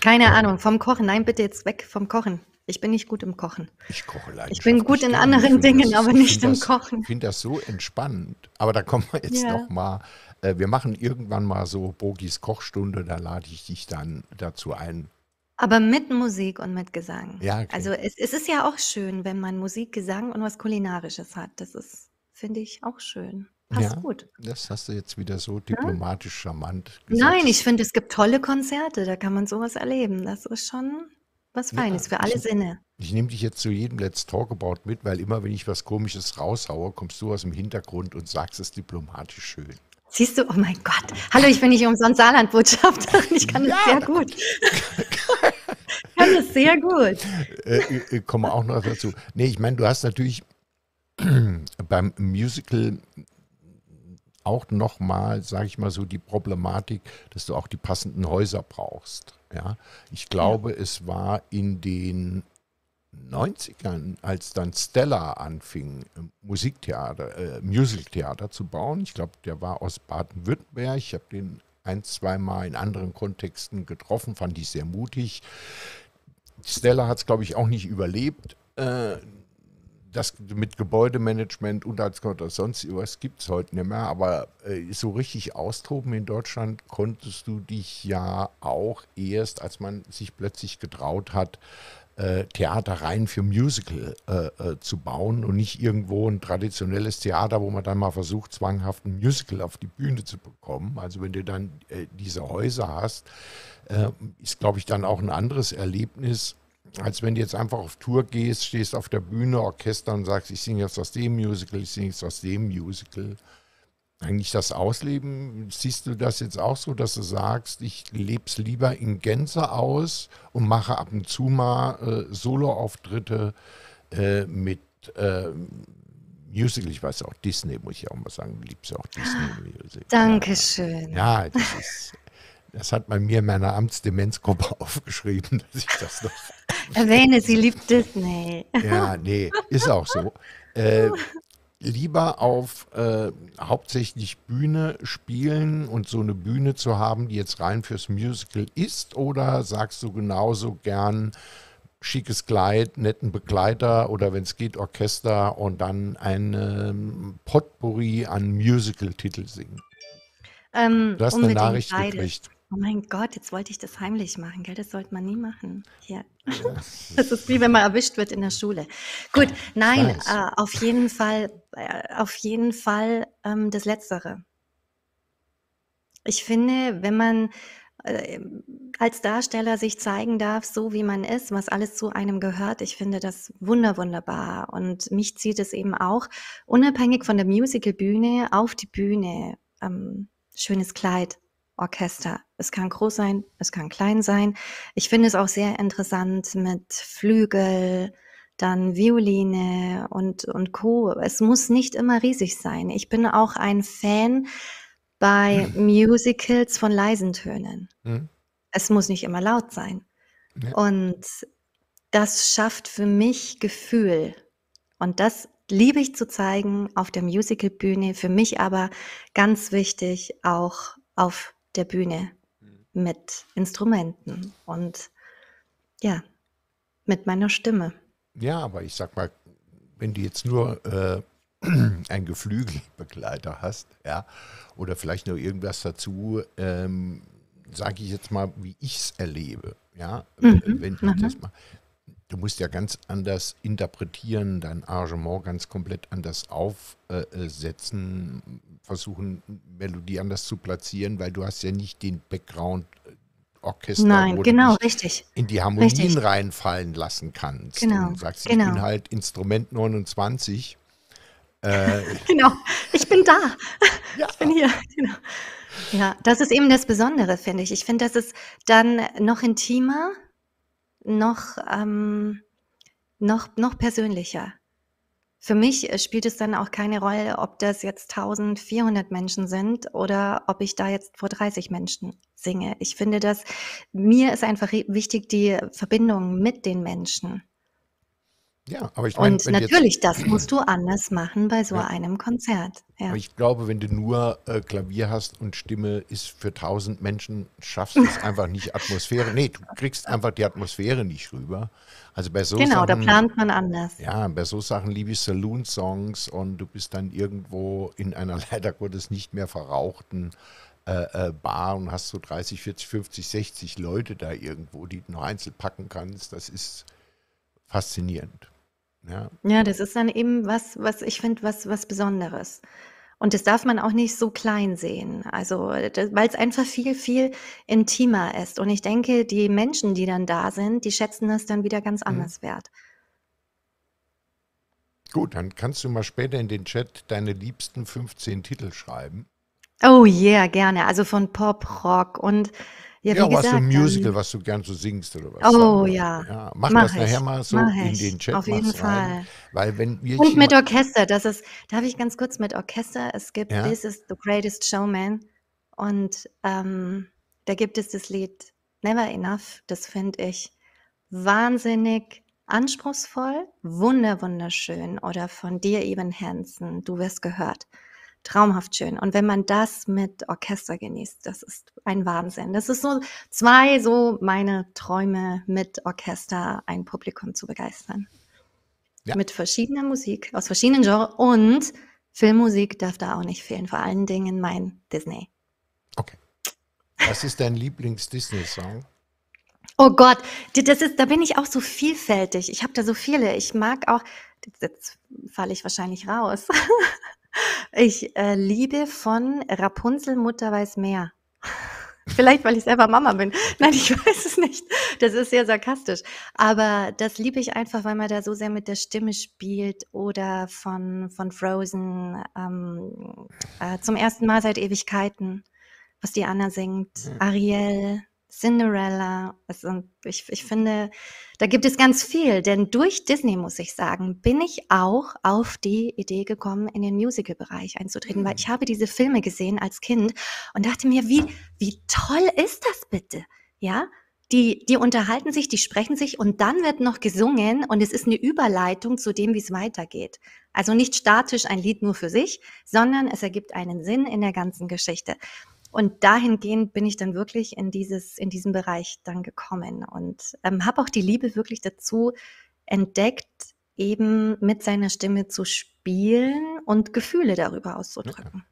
Keine ähm, Ahnung, vom Kochen. Nein, bitte jetzt weg vom Kochen. Ich bin nicht gut im Kochen. Ich koche leider. Ich bin gut in anderen Dingen, das, aber nicht im das, Kochen. Ich finde das so entspannend. Aber da kommen wir jetzt ja. noch mal. Äh, wir machen irgendwann mal so Bogis Kochstunde. Da lade ich dich dann dazu ein. Aber mit Musik und mit Gesang. Ja, okay. Also es, es ist ja auch schön, wenn man Musik, Gesang und was Kulinarisches hat. Das ist, finde ich, auch schön. Passt ja, gut. Das hast du jetzt wieder so diplomatisch charmant gesagt. Nein, ich finde, es gibt tolle Konzerte, da kann man sowas erleben. Das ist schon was Feines für alle ich, Sinne. Ich nehme dich jetzt zu jedem Let's Talk About mit, weil immer, wenn ich was Komisches raushaue, kommst du aus dem Hintergrund und sagst es diplomatisch schön. Siehst du, oh mein Gott. Hallo, ich bin nicht umsonst Saarlandbotschafterin. Ich kann es ja. sehr gut. ich kann es sehr gut. Äh, äh, äh komme auch noch dazu. Nee, ich meine, du hast natürlich beim Musical auch nochmal, sage ich mal so, die Problematik, dass du auch die passenden Häuser brauchst. Ja, ich glaube, ja. es war in den 90ern, als dann Stella anfing, Musiktheater, äh, Musicaltheater zu bauen. Ich glaube, der war aus Baden-Württemberg. Ich habe den ein, zweimal in anderen Kontexten getroffen, fand ich sehr mutig. Stella hat es, glaube ich, auch nicht überlebt. Äh, das mit Gebäudemanagement und als oder sonst was gibt es heute nicht mehr, aber äh, so richtig austoben in Deutschland konntest du dich ja auch erst, als man sich plötzlich getraut hat, äh, Theater rein für Musical äh, äh, zu bauen und nicht irgendwo ein traditionelles Theater, wo man dann mal versucht, zwanghaft ein Musical auf die Bühne zu bekommen. Also wenn du dann äh, diese Häuser hast, äh, ist, glaube ich, dann auch ein anderes Erlebnis als wenn du jetzt einfach auf Tour gehst, stehst auf der Bühne, Orchester und sagst, ich singe jetzt aus dem Musical, ich singe jetzt aus dem Musical. Eigentlich das Ausleben, siehst du das jetzt auch so, dass du sagst, ich lebe es lieber in Gänze aus und mache ab und zu mal äh, Solo-Auftritte äh, mit äh, Musical, ich weiß auch Disney, muss ich auch mal sagen, du liebst ja auch Disney-Musical. Dankeschön. Ja, das ist, das hat man mir in meiner Amtsdemenzgruppe aufgeschrieben, dass ich das noch Erwähne, sie liebt Disney. Ja, nee, ist auch so. Äh, lieber auf äh, hauptsächlich Bühne spielen und so eine Bühne zu haben, die jetzt rein fürs Musical ist? Oder sagst du genauso gern schickes Kleid, netten Begleiter oder wenn es geht Orchester und dann ein ähm, Potpourri an Musical-Titel singen? Ähm, Du hast eine Nachricht beides. gekriegt. Oh mein Gott, jetzt wollte ich das heimlich machen, gell? Das sollte man nie machen. Hier. Das ist wie wenn man erwischt wird in der Schule. Gut, nein, äh, auf jeden Fall, äh, auf jeden Fall ähm, das Letztere. Ich finde, wenn man äh, als Darsteller sich zeigen darf, so wie man ist, was alles zu einem gehört, ich finde das wunder wunderbar. Und mich zieht es eben auch unabhängig von der Musicalbühne auf die Bühne. Ähm, schönes Kleid, Orchester. Es kann groß sein, es kann klein sein. Ich finde es auch sehr interessant mit Flügel, dann Violine und, und Co. Es muss nicht immer riesig sein. Ich bin auch ein Fan bei Musicals von leisen Tönen. Hm? Es muss nicht immer laut sein. Ja. Und das schafft für mich Gefühl. Und das liebe ich zu zeigen auf der Musicalbühne. Für mich aber ganz wichtig auch auf der Bühne mit Instrumenten und ja, mit meiner Stimme. Ja, aber ich sag mal, wenn du jetzt nur äh, einen Geflügelbegleiter hast, ja, oder vielleicht noch irgendwas dazu, ähm, sage ich jetzt mal, wie ich es erlebe, ja, Mhm, wenn ich mhm. das mal, du musst ja ganz anders interpretieren, dein Arrangement ganz komplett anders aufsetzen, versuchen, Melodie anders zu platzieren, weil du hast ja nicht den Background äh, Orchester, Nein, wo du genau, dich richtig. in die Harmonien Richtig. reinfallen lassen kannst Genau, und sagst, ich bin genau. halt Instrument 29. Äh, Genau, ich bin da. ja, Ich bin hier. Genau. Ja, das ist eben das Besondere, finde ich. Ich finde, das ist dann noch intimer, noch, ähm, noch, noch persönlicher. Für mich äh, spielt es dann auch keine Rolle, ob das jetzt 1400 Menschen sind oder ob ich da jetzt vor 30 Menschen singe. Ich finde das, mir ist einfach wichtig die Verbindung mit den Menschen. Ja, aber ich meine, Und du jetzt, natürlich, das musst du anders machen bei so ja, einem Konzert. Ja. aber ich glaube, wenn du nur äh, Klavier hast und Stimme ist für 1000 Menschen, schaffst du es einfach nicht Atmosphäre. Nee, du kriegst einfach die Atmosphäre nicht rüber. Also bei so Genau, da Sachen, plant man anders. ja, bei so Sachen liebe ich Saloon-Songs und du bist dann irgendwo in einer leider Gottes nicht mehr verrauchten äh, äh, Bar und hast so 30, 40, 50, 60 Leute da irgendwo, die du noch einzeln packen kannst. Das ist faszinierend. Ja, Ja, das ist dann eben was, was ich finde, was, was Besonderes. Und das darf man auch nicht so klein sehen. Also, weil es einfach viel, viel intimer ist. Und ich denke, die Menschen, die dann da sind, die schätzen das dann wieder ganz mhm. anders wert. Gut, dann kannst du mal später in den Chat deine liebsten 15 Titel schreiben. Oh yeah, gerne. Also von Pop, Rock und ja, Ja, wie was ein gesagt, Musical, was du gern so singst oder was. Oh Dann, ja, ja, mach mach das nachher ich, mal so in den Chat auf jeden rein, Fall. weil wenn wir Und mit Orchester, das ist, darf ich ganz kurz mit Orchester, es gibt ja, This is the Greatest Showman und ähm, da gibt es das Lied Never Enough, das finde ich wahnsinnig anspruchsvoll, wunder wunderschön oder von dir Evan Hansen, du wirst gehört. Traumhaft schön. Und wenn man das mit Orchester genießt, das ist ein Wahnsinn. Das ist so zwei so meine Träume mit Orchester ein Publikum zu begeistern ja, mit verschiedener Musik aus verschiedenen Genres und Filmmusik darf da auch nicht fehlen. Vor allen Dingen mein Disney. okay. Was ist dein Lieblings-Disney-Song? Oh Gott, das ist, da bin ich auch so vielfältig. Ich habe da so viele. Ich mag auch, jetzt falle ich wahrscheinlich raus. Ich äh, liebe von Rapunzel Mutter weiß mehr. Vielleicht, weil ich selber Mama bin. Nein, ich weiß es nicht. Das ist sehr sarkastisch. Aber das liebe ich einfach, weil man da so sehr mit der Stimme spielt. Oder von, von Frozen ähm, äh, zum ersten Mal seit Ewigkeiten, was die Anna singt. Ariel, Cinderella. Also ich, ich finde, da gibt es ganz viel. Denn durch Disney, muss ich sagen, bin ich auch auf die Idee gekommen, in den Musical-Bereich einzutreten. Weil ich Hm. habe diese Filme gesehen als Kind und dachte mir, wie, wie toll ist das bitte? Ja, die, die unterhalten sich, die sprechen sich und dann wird noch gesungen und es ist eine Überleitung zu dem, wie es weitergeht. Also nicht statisch ein Lied nur für sich, sondern es ergibt einen Sinn in der ganzen Geschichte. Und dahingehend bin ich dann wirklich in dieses, in diesen Bereich dann gekommen und ähm, habe auch die Liebe wirklich dazu entdeckt, eben mit seiner Stimme zu spielen und Gefühle darüber auszudrücken.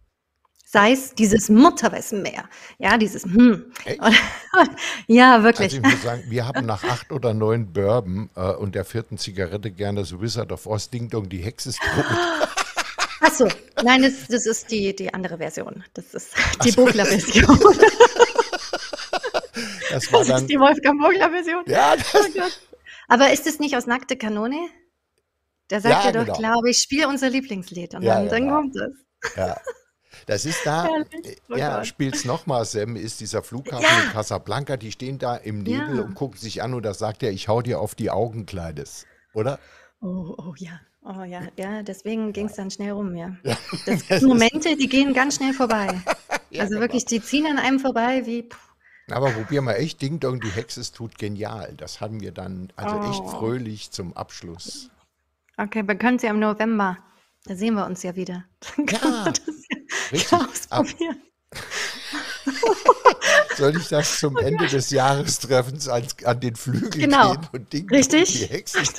Sei es dieses Mutterwessenmeer, ja, dieses hm. Echt? ja, wirklich. Also ich muss sagen, wir haben nach acht oder neun Bourbon äh, und der vierten Zigarette gerne das Wizard of Oz Ding Dong, die Hexe ist tot. Achso, nein, das, das ist die, die andere Version. Das ist die Bogler-Version. Das war Das dann, ist die Wolfgang Bogler-Version. ja, das, Oh. Aber ist es nicht aus Nackte Kanone? Da sagt Ja, er doch, genau. glaube ich, spiel unser Lieblingslied. Und Ja, dann, ja, dann kommt es. ja. Das ist da, Herrlich. Oh äh, ja, Gott. spiel's nochmal, Sam, ist dieser Flughafen in Casablanca, die stehen da im Nebel und gucken sich an und da sagt er, ich hau dir auf die Augen, Kleines. Oder? Oh, oh ja. Oh ja, ja, deswegen ging es dann schnell rum, ja. Ja. Das sind Momente, die gehen ganz schnell vorbei. Ja, also genau. wirklich, die ziehen an einem vorbei wie. Puh. Aber probier mal echt, Ding Dong, die Hexe ist tut genial. Das haben wir dann, also echt Oh. fröhlich zum Abschluss. Okay, wir können es ja im November. Da sehen wir uns ja wieder. Dann Ja, ja Richtig. Ab, ausprobieren. soll ich das zum Ende des Jahrestreffens an, an den Flügel Genau. gehen und Ding Richtig. die Hexe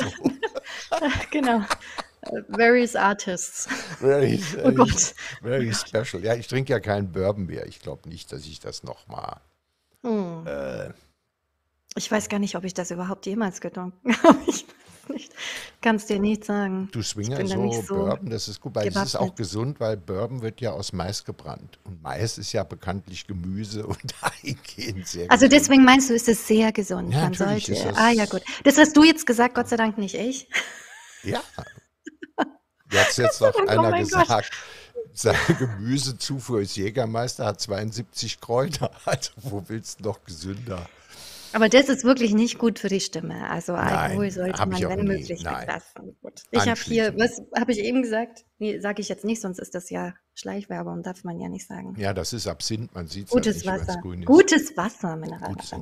genau. Various Artists. Very, Oh Gott. very special. Ja, ich trinke ja keinen Bourbon mehr. Ich glaube nicht, dass ich das nochmal. Hm. Äh, Ich weiß gar nicht, ob ich das überhaupt jemals getrunken habe. Nicht. Kannst dir nicht sagen. du Swinger, so, so Bourbon, das ist gut, weil es ist auch gewappnet. gesund, weil Bourbon wird ja aus Mais gebrannt. Und Mais ist ja bekanntlich Gemüse und dahingehend sehr Also gesund. deswegen meinst du, ist es sehr gesund. Ja, Man sollte. Ah ja, gut. Das hast du jetzt gesagt, Gott sei Dank nicht ich. Ja. Jetzt jetzt noch oh einer Gott. gesagt, seine Gemüsezufuhr ist Jägermeister, hat 72 Kräuter. Also wo willst du noch gesünder? Aber das ist wirklich nicht gut für die Stimme. Also Alkohol Nein, sollte man, wenn nie. möglich, Nein. weglassen. Gut. Ich habe hier, was habe ich eben gesagt? Nee, sage ich jetzt nicht, sonst ist das ja Schleichwerbung, darf man ja nicht sagen. Ja, das ist Absinth, man sieht es Gutes nicht, Wasser. grün ist. Gutes Wasser, Mineralwasser.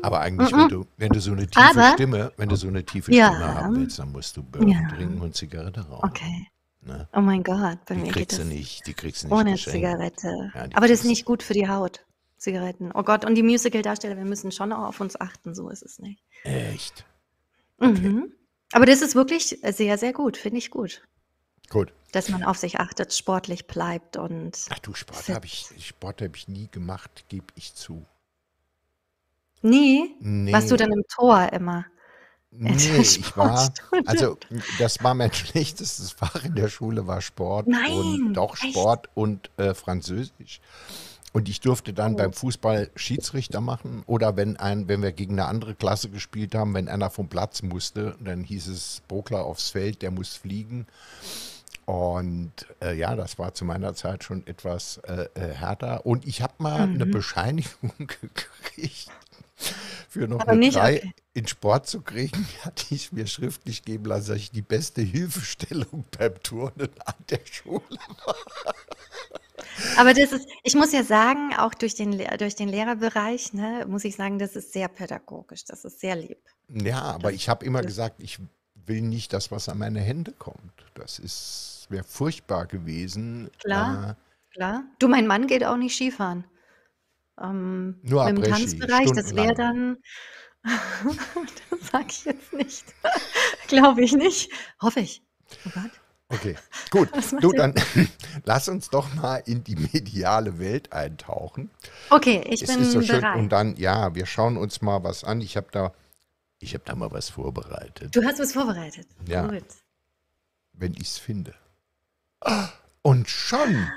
Aber eigentlich, wenn du, wenn du so eine tiefe Aber- Stimme, wenn du so eine tiefe Ja. Stimme haben willst, dann musst du Bourbon Ja. trinken und Zigarette rauchen. Okay. Ne? Oh mein Gott, bei Die mir geht kriegst du das nicht, die kriegst du nicht ohne geschenkt. Zigarette. Ja, Aber das ist nicht gut für die Haut. Zigaretten. Oh Gott, und die Musical-Darsteller, wir müssen schon auch auf uns achten, so ist es nicht. Echt? Okay. Mhm. Aber das ist wirklich sehr, sehr gut, finde ich gut. Gut. Dass man auf sich achtet, sportlich bleibt und Ach du, Sport habe ich, Sport habe ich nie gemacht, gebe ich zu. nie. Nee, Warst du dann im Tor immer? nee, ich war, also das war mein schlechtestes Fach in der Schule, war Sport Nein, und doch echt? Sport und äh, Französisch. Und ich durfte dann beim Fußball Schiedsrichter machen oder wenn ein, wenn wir gegen eine andere Klasse gespielt haben, wenn einer vom Platz musste, dann hieß es Bokler aufs Feld, der muss fliegen. Und äh, ja, das war zu meiner Zeit schon etwas äh, äh, härter. Und ich habe mal eine Mhm. Bescheinigung gekriegt, für noch Aber eine nicht, drei okay. in Sport zu kriegen, hatte ich mir schriftlich geben lassen, dass ich die beste Hilfestellung beim Turnen an der Schule war. Aber das ist, ich muss ja sagen, auch durch den, durch den Lehrerbereich, ne, muss ich sagen, das ist sehr pädagogisch, das ist sehr lieb. Ja, aber Das- ich habe immer gesagt, ich will nicht, dass was an meine Hände kommt. Das ist wäre furchtbar gewesen. Klar. Äh, Klar. Du, mein Mann geht auch nicht Skifahren. Ähm, Nur Après-Ski, Tanzbereich, das wäre dann, das sage ich jetzt nicht. Glaube ich nicht. Hoffe ich. Oh Gott. Okay, gut. Du, dann lass uns doch mal in die mediale Welt eintauchen. Okay, ich es bin ist so schön. bereit. Und dann, ja, wir schauen uns mal was an. Ich habe da, ich habe da mal was vorbereitet, Du hast was vorbereitet. Ja. Gut. wenn ich es finde. Und schon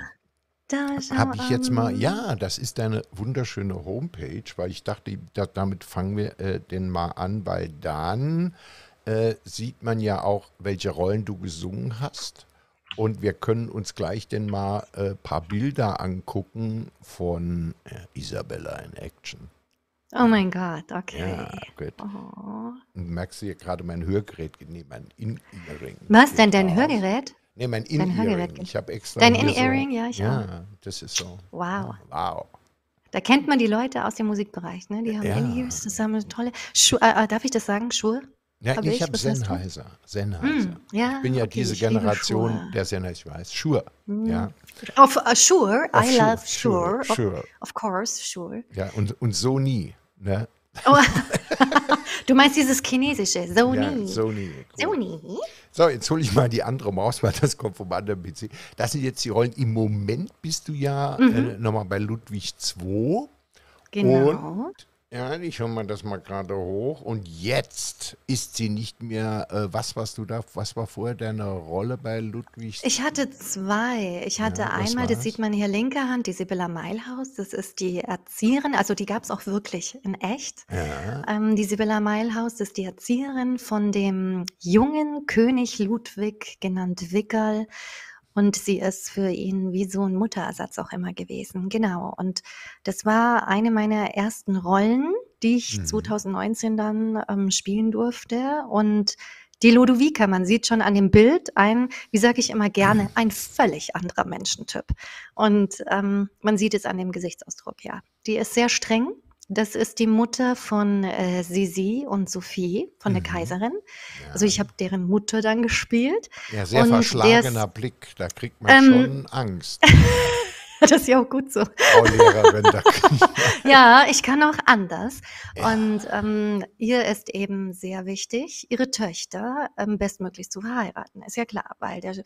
habe ich jetzt mal, ja, das ist deine wunderschöne Homepage, weil ich dachte, da, damit fangen wir äh, denn mal an, weil dann äh, sieht man ja auch, welche Rollen du gesungen hast. Und wir können uns gleich denn mal ein äh, paar Bilder angucken von äh, Isabella in Action. Oh mein Gott, okay. Ja, gut. Oh. Und merkst du hier gerade mein Hörgerät, nee, mein In-Earring. Was denn, dein. Hörgerät? Nee, mein In-Earring. Ich habe extra Dein In-Earring? Ja, ich Ja, das ist so. Wow. Wow. Da kennt man die Leute aus dem Musikbereich, ne? Die haben Ja. In-Ears, das haben tolle Schu äh, äh, darf ich das sagen? Schuhe? Ja, Hab ich ich? habe? Sennheiser. Sennheiser. Hm, ja, ich bin ja okay, diese Generation der Sennheiser, ich weiß. Schuhe. Ja. Auf uh, Sure, Auf I Shure, love Sure. Shure, Of, Shure. of course, Sure. ja und, und Sony. Ne? Oh, du meinst dieses chinesische, Sony. Ja, Sony. Cool. Sony? So, jetzt hole ich mal die andere Maus, weil das kommt vom anderen PC. Das sind jetzt die Rollen. Im Moment bist du ja äh, nochmal bei Ludwig II. Genau. Und, ja, ich hole mal das mal gerade hoch. Und jetzt ist sie nicht mehr, äh, was warst du da, was war vorher deine Rolle bei Ludwig? Ich hatte zwei. Ich hatte Ja, einmal, das sieht man hier linker Hand, die Sibylla Meilhaus. Das ist die Erzieherin, also die gab es auch wirklich in echt. Ja, Ähm, die Sibylla Meilhaus ist die Erzieherin von dem jungen König Ludwig, genannt Wickerl. Und sie ist für ihn wie so ein Mutterersatz auch immer gewesen. Genau. Und das war eine meiner ersten Rollen, die ich Mhm. 2019 dann ähm, spielen durfte. Und die Lodovica, man sieht schon an dem Bild ein, wie sage ich immer gerne, ein völlig anderer Menschentyp. Und ähm, man sieht es an dem Gesichtsausdruck, ja. Die ist sehr streng. Das ist die Mutter von äh, Sisi und Sophie, von der Mhm. Kaiserin. ja. Also ich habe deren Mutter dann gespielt. ja, sehr und verschlagener Blick, da kriegt man Ähm, schon Angst. Das ist ja auch gut so. Frau Lehrerin, da Ja, ich kann auch anders. Ja. Und ähm, ihr ist eben sehr wichtig, ihre Töchter ähm, bestmöglich zu verheiraten. Ist ja klar, weil der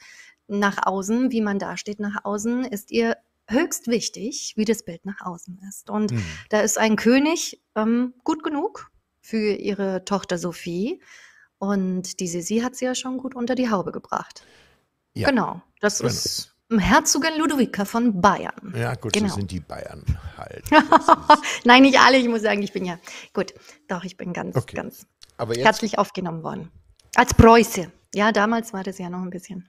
nach außen, wie man dasteht nach außen, ist ihr höchst wichtig, wie das Bild nach außen ist. Und Hm. da ist ein König ähm, gut genug für ihre Tochter Sophie. Und die Sisi hat sie ja schon gut unter die Haube gebracht. Ja. Genau, das Genau. ist Herzogin Ludovica von Bayern. Ja, gut, Genau. so sind die Bayern halt. Nein, nicht alle. Ich muss sagen, ich bin ja gut. Doch, ich bin ganz, Okay. ganz herzlich aufgenommen worden. Als Preuße. Ja, damals war das ja noch ein bisschen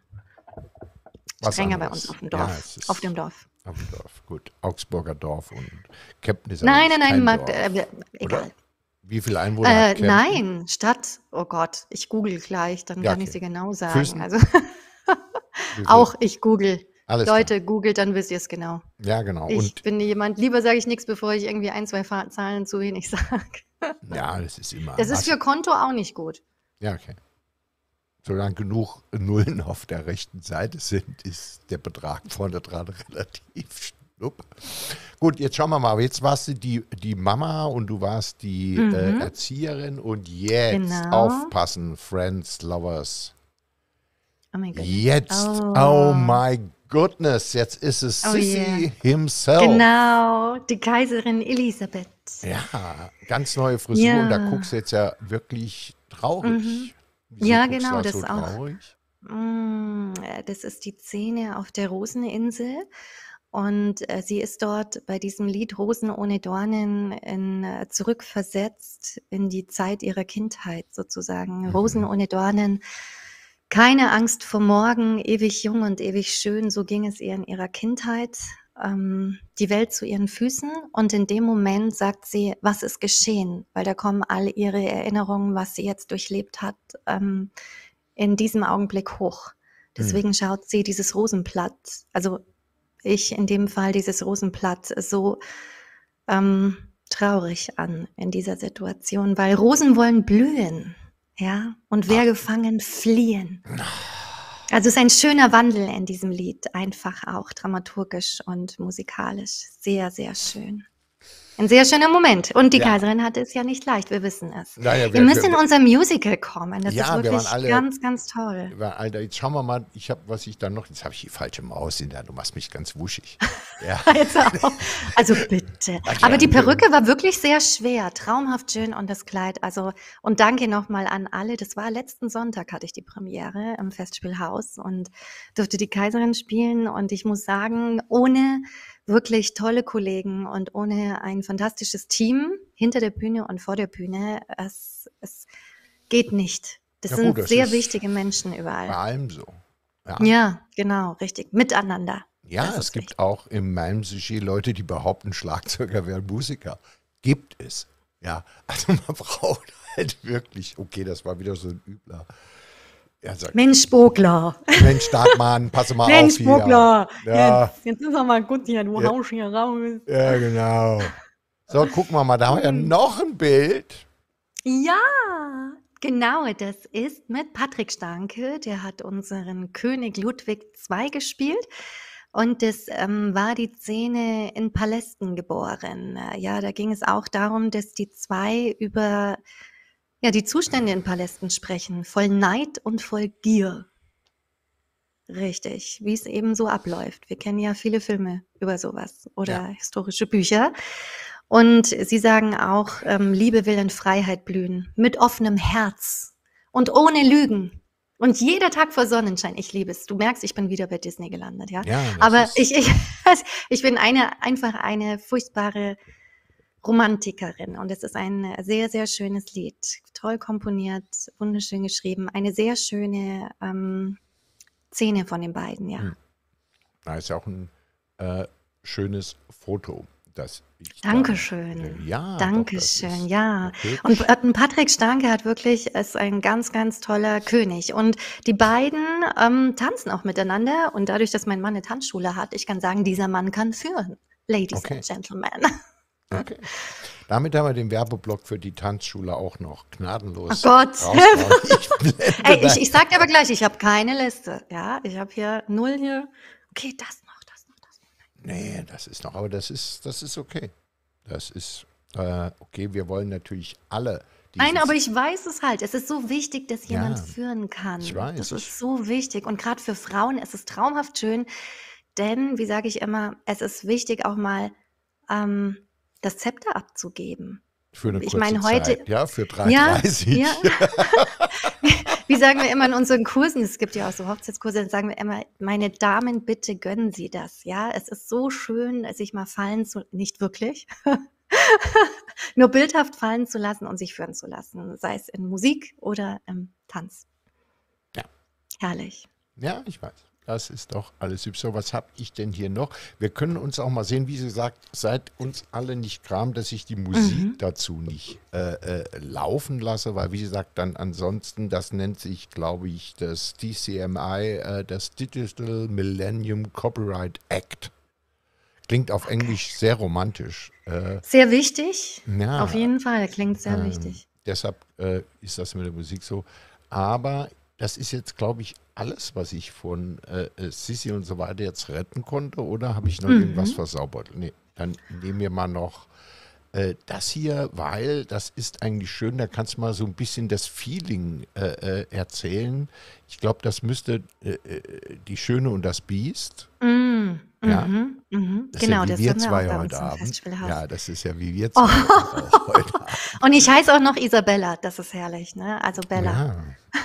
strenger bei uns auf dem Ja, Dorf. ist- auf dem Dorf. Dem Dorf, gut. Augsburger Dorf und Kempten ist Nein, nein, nein, Dorf, äh, oder? egal. Wie viele Einwohner Äh, hat Kempten? nein, Stadt. Oh Gott, ich google gleich, dann Ja, kann ich okay. sie genau sagen. Also auch ich google. Alles klar. Leute, googelt, dann wisst ihr es genau. Ja, genau. Ich Und bin jemand, lieber sage ich nichts, bevor ich irgendwie ein, zwei Zahlen zu wenig sage. ja, das ist immer. Das ist für Konto auch nicht gut. Ja, okay. Solange genug Nullen auf der rechten Seite sind, ist der Betrag vorne dran relativ schnupp. Gut, jetzt schauen wir mal. Jetzt warst du die, die Mama und du warst die Mhm. äh, Erzieherin und jetzt Genau. aufpassen, Friends, Lovers. Oh mein Gott. Jetzt, Oh. oh, my goodness, jetzt ist es Oh Sissy yeah. himself. Genau, die Kaiserin Elisabeth. Ja, ganz neue Frisur und da Ja. guckst du jetzt ja wirklich traurig. Mhm. Ja, genau, da das so auch. traurig? Mm, äh, Das ist die Szene auf der Roseninsel. Und äh, sie ist dort bei diesem Lied Rosen ohne Dornen in, äh, zurückversetzt in die Zeit ihrer Kindheit sozusagen. Mhm. Rosen ohne Dornen, keine Angst vor morgen, ewig jung und ewig schön. So ging es ihr in ihrer Kindheit. Ähm, die Welt zu ihren Füßen. Und in dem Moment sagt sie, was ist geschehen? Weil da kommen all ihre Erinnerungen, was sie jetzt durchlebt hat, ähm, in diesem Augenblick hoch. Deswegen schaut sie dieses Rosenblatt, also ich in dem Fall dieses Rosenblatt so ähm, traurig an in dieser Situation, weil Rosen wollen blühen, ja, und wer gefangen fliehen. Also es ist ein schöner Wandel in diesem Lied, einfach auch dramaturgisch und musikalisch. Sehr, sehr schön. Ein sehr schöner Moment. Und die Ja. Kaiserin hatte es ja nicht leicht, wir wissen es. Naja, Ihr müsst in unser Musical kommen. Das Ja, ist wir wirklich alle- ganz, ganz toll. Alter, jetzt schauen wir mal, ich habe, was ich dann noch, jetzt habe ich die falsche Maus in der, du machst mich ganz wuschig. Ja. Also bitte. Ach Aber die. Perücke war wirklich sehr schwer, traumhaft schön und das Kleid. Also und danke nochmal an alle. Das war letzten Sonntag hatte ich die Premiere im Festspielhaus und durfte die Kaiserin spielen und ich muss sagen, ohne wirklich tolle Kollegen und ohne ein fantastisches Team hinter der Bühne und vor der Bühne, es, es geht nicht. Das Ja sind gut, das sehr wichtige Menschen Bei überall. allem so. Ja, Ja, genau, richtig. Miteinander. ja es gibt auch im Malmsushi Leute, die behaupten, Schlagzeuger wären Musiker. Gibt es. Ja, also man braucht halt wirklich, okay, das war wieder so ein übler Ja, sag, Mensch, Bogler. Mensch, Starkmann, pass mal Mensch, auf hier. Bogler. Ja. Jetzt, jetzt ist aber gut hier, du Ja. haust hier raus. Ja, genau. So, gucken wir mal, da haben wir ja noch ein Bild. Ja, genau, das ist mit Patrick Stanke. Der hat unseren König Ludwig II gespielt. Und das ähm, war die Szene in Palästen geboren. Äh, Ja, da ging es auch darum, dass die zwei über ja, die Zustände in Palästen sprechen, voll Neid und voll Gier. Richtig, wie es eben so abläuft. Wir kennen ja viele Filme über sowas oder Ja. historische Bücher. Und sie sagen auch, ähm, Liebe will in Freiheit blühen, mit offenem Herz und ohne Lügen. Und jeder Tag vor Sonnenschein. Ich liebe es. Du merkst, ich bin wieder bei Disney gelandet, ja. Ja, Aber ich, ich, ich bin eine, einfach eine furchtbare Romantikerin. Und es ist ein sehr, sehr schönes Lied. Toll komponiert, wunderschön geschrieben. Eine sehr schöne ähm, Szene von den beiden, ja. Hm. Da ist ja auch ein äh, schönes Foto. Das ich da- Dankeschön. Ja, doch, Dankeschön, das ist ja. okay. Und äh, Patrick Stanke hat wirklich, ist ein ganz, ganz toller König. Und die beiden ähm, tanzen auch miteinander. Und dadurch, dass mein Mann eine Tanzschule hat, ich kann sagen, dieser Mann kann führen. Ladies Okay. and Gentlemen. Okay. Damit haben wir den Werbeblock für die Tanzschule auch noch gnadenlos. Oh Gott. Ich Ey, ich, ich sag dir aber gleich, ich habe keine Liste. Ja, ich habe hier null hier. Okay, das noch, das noch, das noch. Nee, das ist noch, aber das ist, das ist okay. Das ist äh, okay. Wir wollen natürlich alle. Nein, aber ich weiß es halt. Es ist so wichtig, dass jemand Ja, führen kann. ich weiß, Das ist so wichtig. Und gerade für Frauen ist es traumhaft schön, denn, wie sage ich immer, es ist wichtig, auch mal ähm, das Zepter abzugeben. für eine ich kurze meine, heute- Zeit, ja, für Ja, 3,30. ja. Wie sagen wir immer in unseren Kursen, es gibt ja auch so Hochzeitskurse, dann sagen wir immer, meine Damen, bitte gönnen Sie das. Ja, es ist so schön, sich mal fallen zu, nicht wirklich, nur bildhaft fallen zu lassen und sich führen zu lassen, sei es in Musik oder im Tanz. Ja. Herrlich. Ja, ich weiß. Das ist doch alles hübsch. So, was habe ich denn hier noch? Wir können uns auch mal sehen, wie sie sagt, seid uns alle nicht gram, dass ich die Musik Mhm. dazu nicht äh, äh, laufen lasse, weil wie gesagt, dann ansonsten, das nennt sich, glaube ich, das DCMI, äh, das Digital Millennium Copyright Act. Klingt auf Englisch sehr romantisch. Äh, Sehr wichtig, ja, auf jeden Fall, klingt sehr ähm, wichtig. Deshalb äh, ist das mit der Musik so. Aber das ist jetzt, glaube ich, alles, was ich von äh, äh, Sissi und so weiter jetzt retten konnte. Oder habe ich noch Mhm. irgendwas versaubert? Nee, dann nehmen wir mal noch äh, das hier, weil das ist eigentlich schön. Da kannst du mal so ein bisschen das Feeling äh, äh, erzählen. Ich glaube, das müsste äh, Die Schöne und das Biest. Mm, ja. mhm, mhm. Das Genau, ist ja das wie wir haben wir zwei heute Abend. Ja, das ist ja wie wir Oh. zwei auch heute Abend. Und ich heiße auch noch Isabella, das ist herrlich, ne? Also Bella. Ja.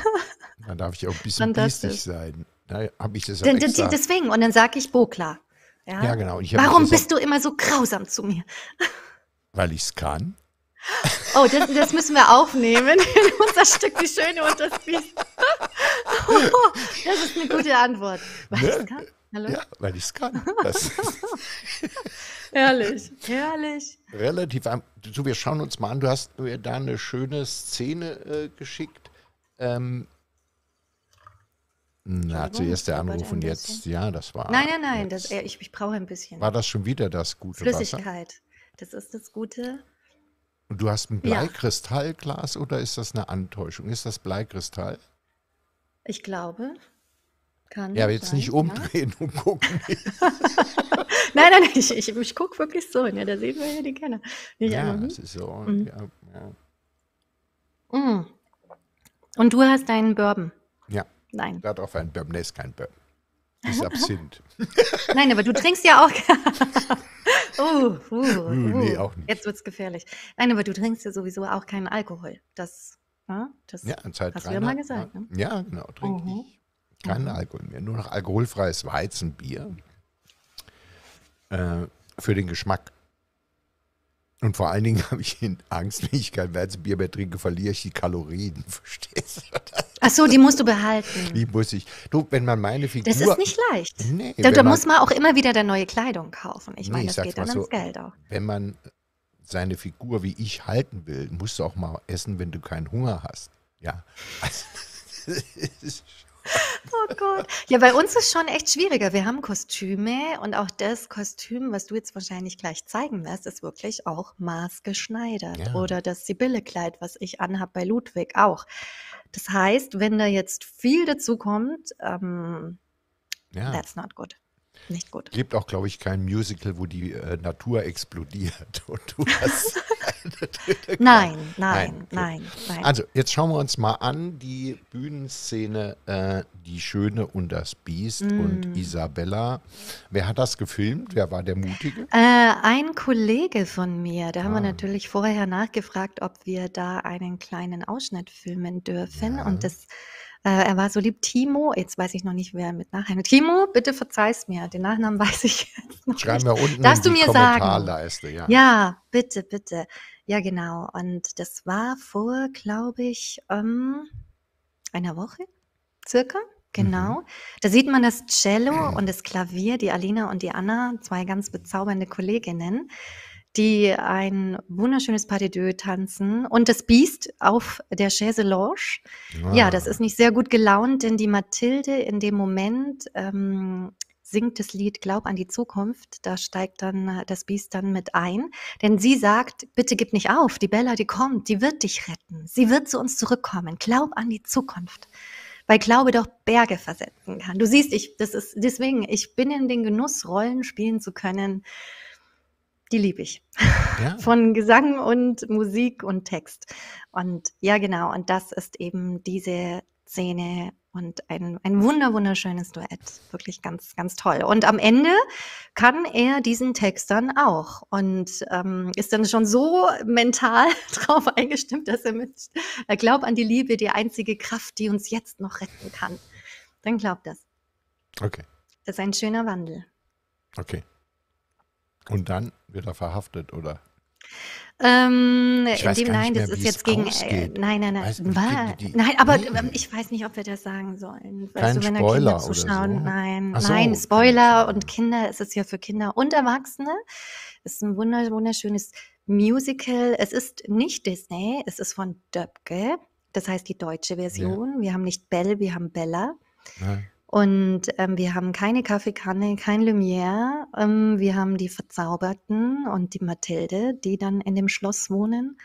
Da darf ich auch ein bisschen biestig sein. Da habe ich das auch D- d- extra. Deswegen, und dann sage ich Bokla. Ja? Ja, genau. Ich Warum bist du immer so grausam zu mir? Weil ich es kann. Oh, das, das müssen wir aufnehmen in unser Stück Die Schöne und das Biest. Das ist eine gute Antwort. Was Ne? kann? Hallo? Ja, weil ich es kann. Herrlich, herrlich. relativ. So, wir schauen uns mal an. Du hast mir da eine schöne Szene äh, geschickt. Ähm, na, zuerst der Anruf und jetzt, ja, das war. Nein, nein, nein, das, ich, ich brauche ein bisschen war das schon wieder das gute Wasser? Flüssigkeit. Das ist das Gute. Und du hast ein Ja. Bleikristallglas oder ist das eine Antäuschung? Ist das Bleikristall? Ich glaube, kann Ja, aber jetzt sein, nicht umdrehen und gucken. Nein, nein, nein, ich, ich, ich gucke wirklich so. Ja, da sehen wir ja die Kenner. Nicht Ja, das ist so. Mhm. Ja, ja. hm? Mm. Und du hast deinen Bourbon. Nein. darauf ein Bourbon. Nee, ist kein Bourbon. Ist Absinth. Nein, aber du trinkst ja auch. uh, uh, uh, nee, auch nicht. Jetzt wird's gefährlich. Nein, aber du trinkst ja sowieso auch keinen Alkohol. Das, ja, das Ja, seit hast du ja mal 300 gesagt. Ne? Ja, genau, trinke Mhm. ich. Keinen Mhm. Alkohol mehr. Nur noch alkoholfreies Weizenbier. Äh, für den Geschmack. Und vor allen Dingen habe ich Angst, wenn ich kein Weizenbier mehr trinke, verliere ich die Kalorien. Verstehst du? Ach so, die musst du behalten. Die muss ich. Du, wenn man meine Figur. Das ist nicht leicht. Nee, Da, da man- muss man auch immer wieder dann neue Kleidung kaufen. Ich Nee, meine, ich das sag's geht dann so. ans Geld auch. wenn man seine Figur wie ich halten will, musst du auch mal essen, wenn du keinen Hunger hast. Ja. Also, Oh Gott. Ja, bei uns ist schon echt schwieriger. Wir haben Kostüme und auch das Kostüm, was du jetzt wahrscheinlich gleich zeigen wirst, ist wirklich auch maßgeschneidert. Ja. Oder das Sibylle-Kleid, was ich anhab bei Ludwig auch. Das heißt, wenn da jetzt viel dazu kommt, ähm, Ja. that's not good. Nicht gut. Gibt auch, glaube ich, kein Musical, wo die äh, Natur explodiert und du hast Nein, Nein, nein, nein, nein. Also, jetzt schauen wir uns mal an, die Bühnenszene äh, Die Schöne und das Biest Mm. und Isabella. Wer hat das gefilmt? Wer war der Mutige? Äh, ein Kollege von mir, da haben wir Ah. natürlich vorher nachgefragt, ob wir da einen kleinen Ausschnitt filmen dürfen. Ja. Und das, er war so lieb, Timo, jetzt weiß ich noch nicht, wer mit Nachnamen. Timo, bitte verzeih's mir, den Nachnamen weiß ich jetzt noch Schreiben nicht. wir unten Darfst in du die mir sagen? Kommentarleiste. Ja. Ja, bitte, bitte. Ja, genau. Und das war vor, glaube ich, ähm, einer Woche circa. Genau. Da sieht man das Cello und das Klavier, die Alina und die Anna, zwei ganz bezaubernde Kolleginnen, die ein wunderschönes Pas de deux tanzen und das Biest auf der Chaise Lounge. Ja, das Ah. ist nicht sehr gut gelaunt, denn die Mathilde in dem Moment ähm, singt das Lied Glaub an die Zukunft. Da steigt dann äh, das Biest dann mit ein. Denn sie sagt, bitte gib nicht auf, die Bella, die kommt, die wird dich retten. Sie wird zu uns zurückkommen. Glaub an die Zukunft. Weil Glaube doch Berge versetzen kann. Du siehst, ich, das ist deswegen, ich bin in den Genuss, Rollen spielen zu können. Die liebe ich Ja. von Gesang und Musik und Text. Und ja, genau, und das ist eben diese Szene und ein, ein wunder, wunderschönes Duett. Wirklich ganz, ganz toll. Und am Ende kann er diesen Text dann auch und ähm, ist dann schon so mental drauf eingestimmt, dass er mit, er glaubt an die Liebe, die einzige Kraft, die uns jetzt noch retten kann. Dann glaubt das. Okay, Das ist ein schöner Wandel. okay. Und dann wird er verhaftet, oder? Ähm, Ich weiß dem, gar nicht nein, mehr, das ist jetzt gegen. Äh, nein, nein, nein. Weißt du, die- nein, aber Nee. ähm, ich weiß nicht, ob wir das sagen sollen. Kein du, wenn Spoiler Kinder oder zuschauen. so? Nein, Ach so, nein, Spoiler und Kinder, es ist ja für Kinder und Erwachsene. Es ist ein wunder, wunderschönes Musical. Es ist nicht Disney, es ist von Döpke. Das heißt die deutsche Version. Wir haben nicht Belle, wir haben Bella. Ja. Und ähm, wir haben keine Kaffeekanne, kein Lumière. Ähm, wir haben die Verzauberten und die Mathilde, die dann in dem Schloss wohnen.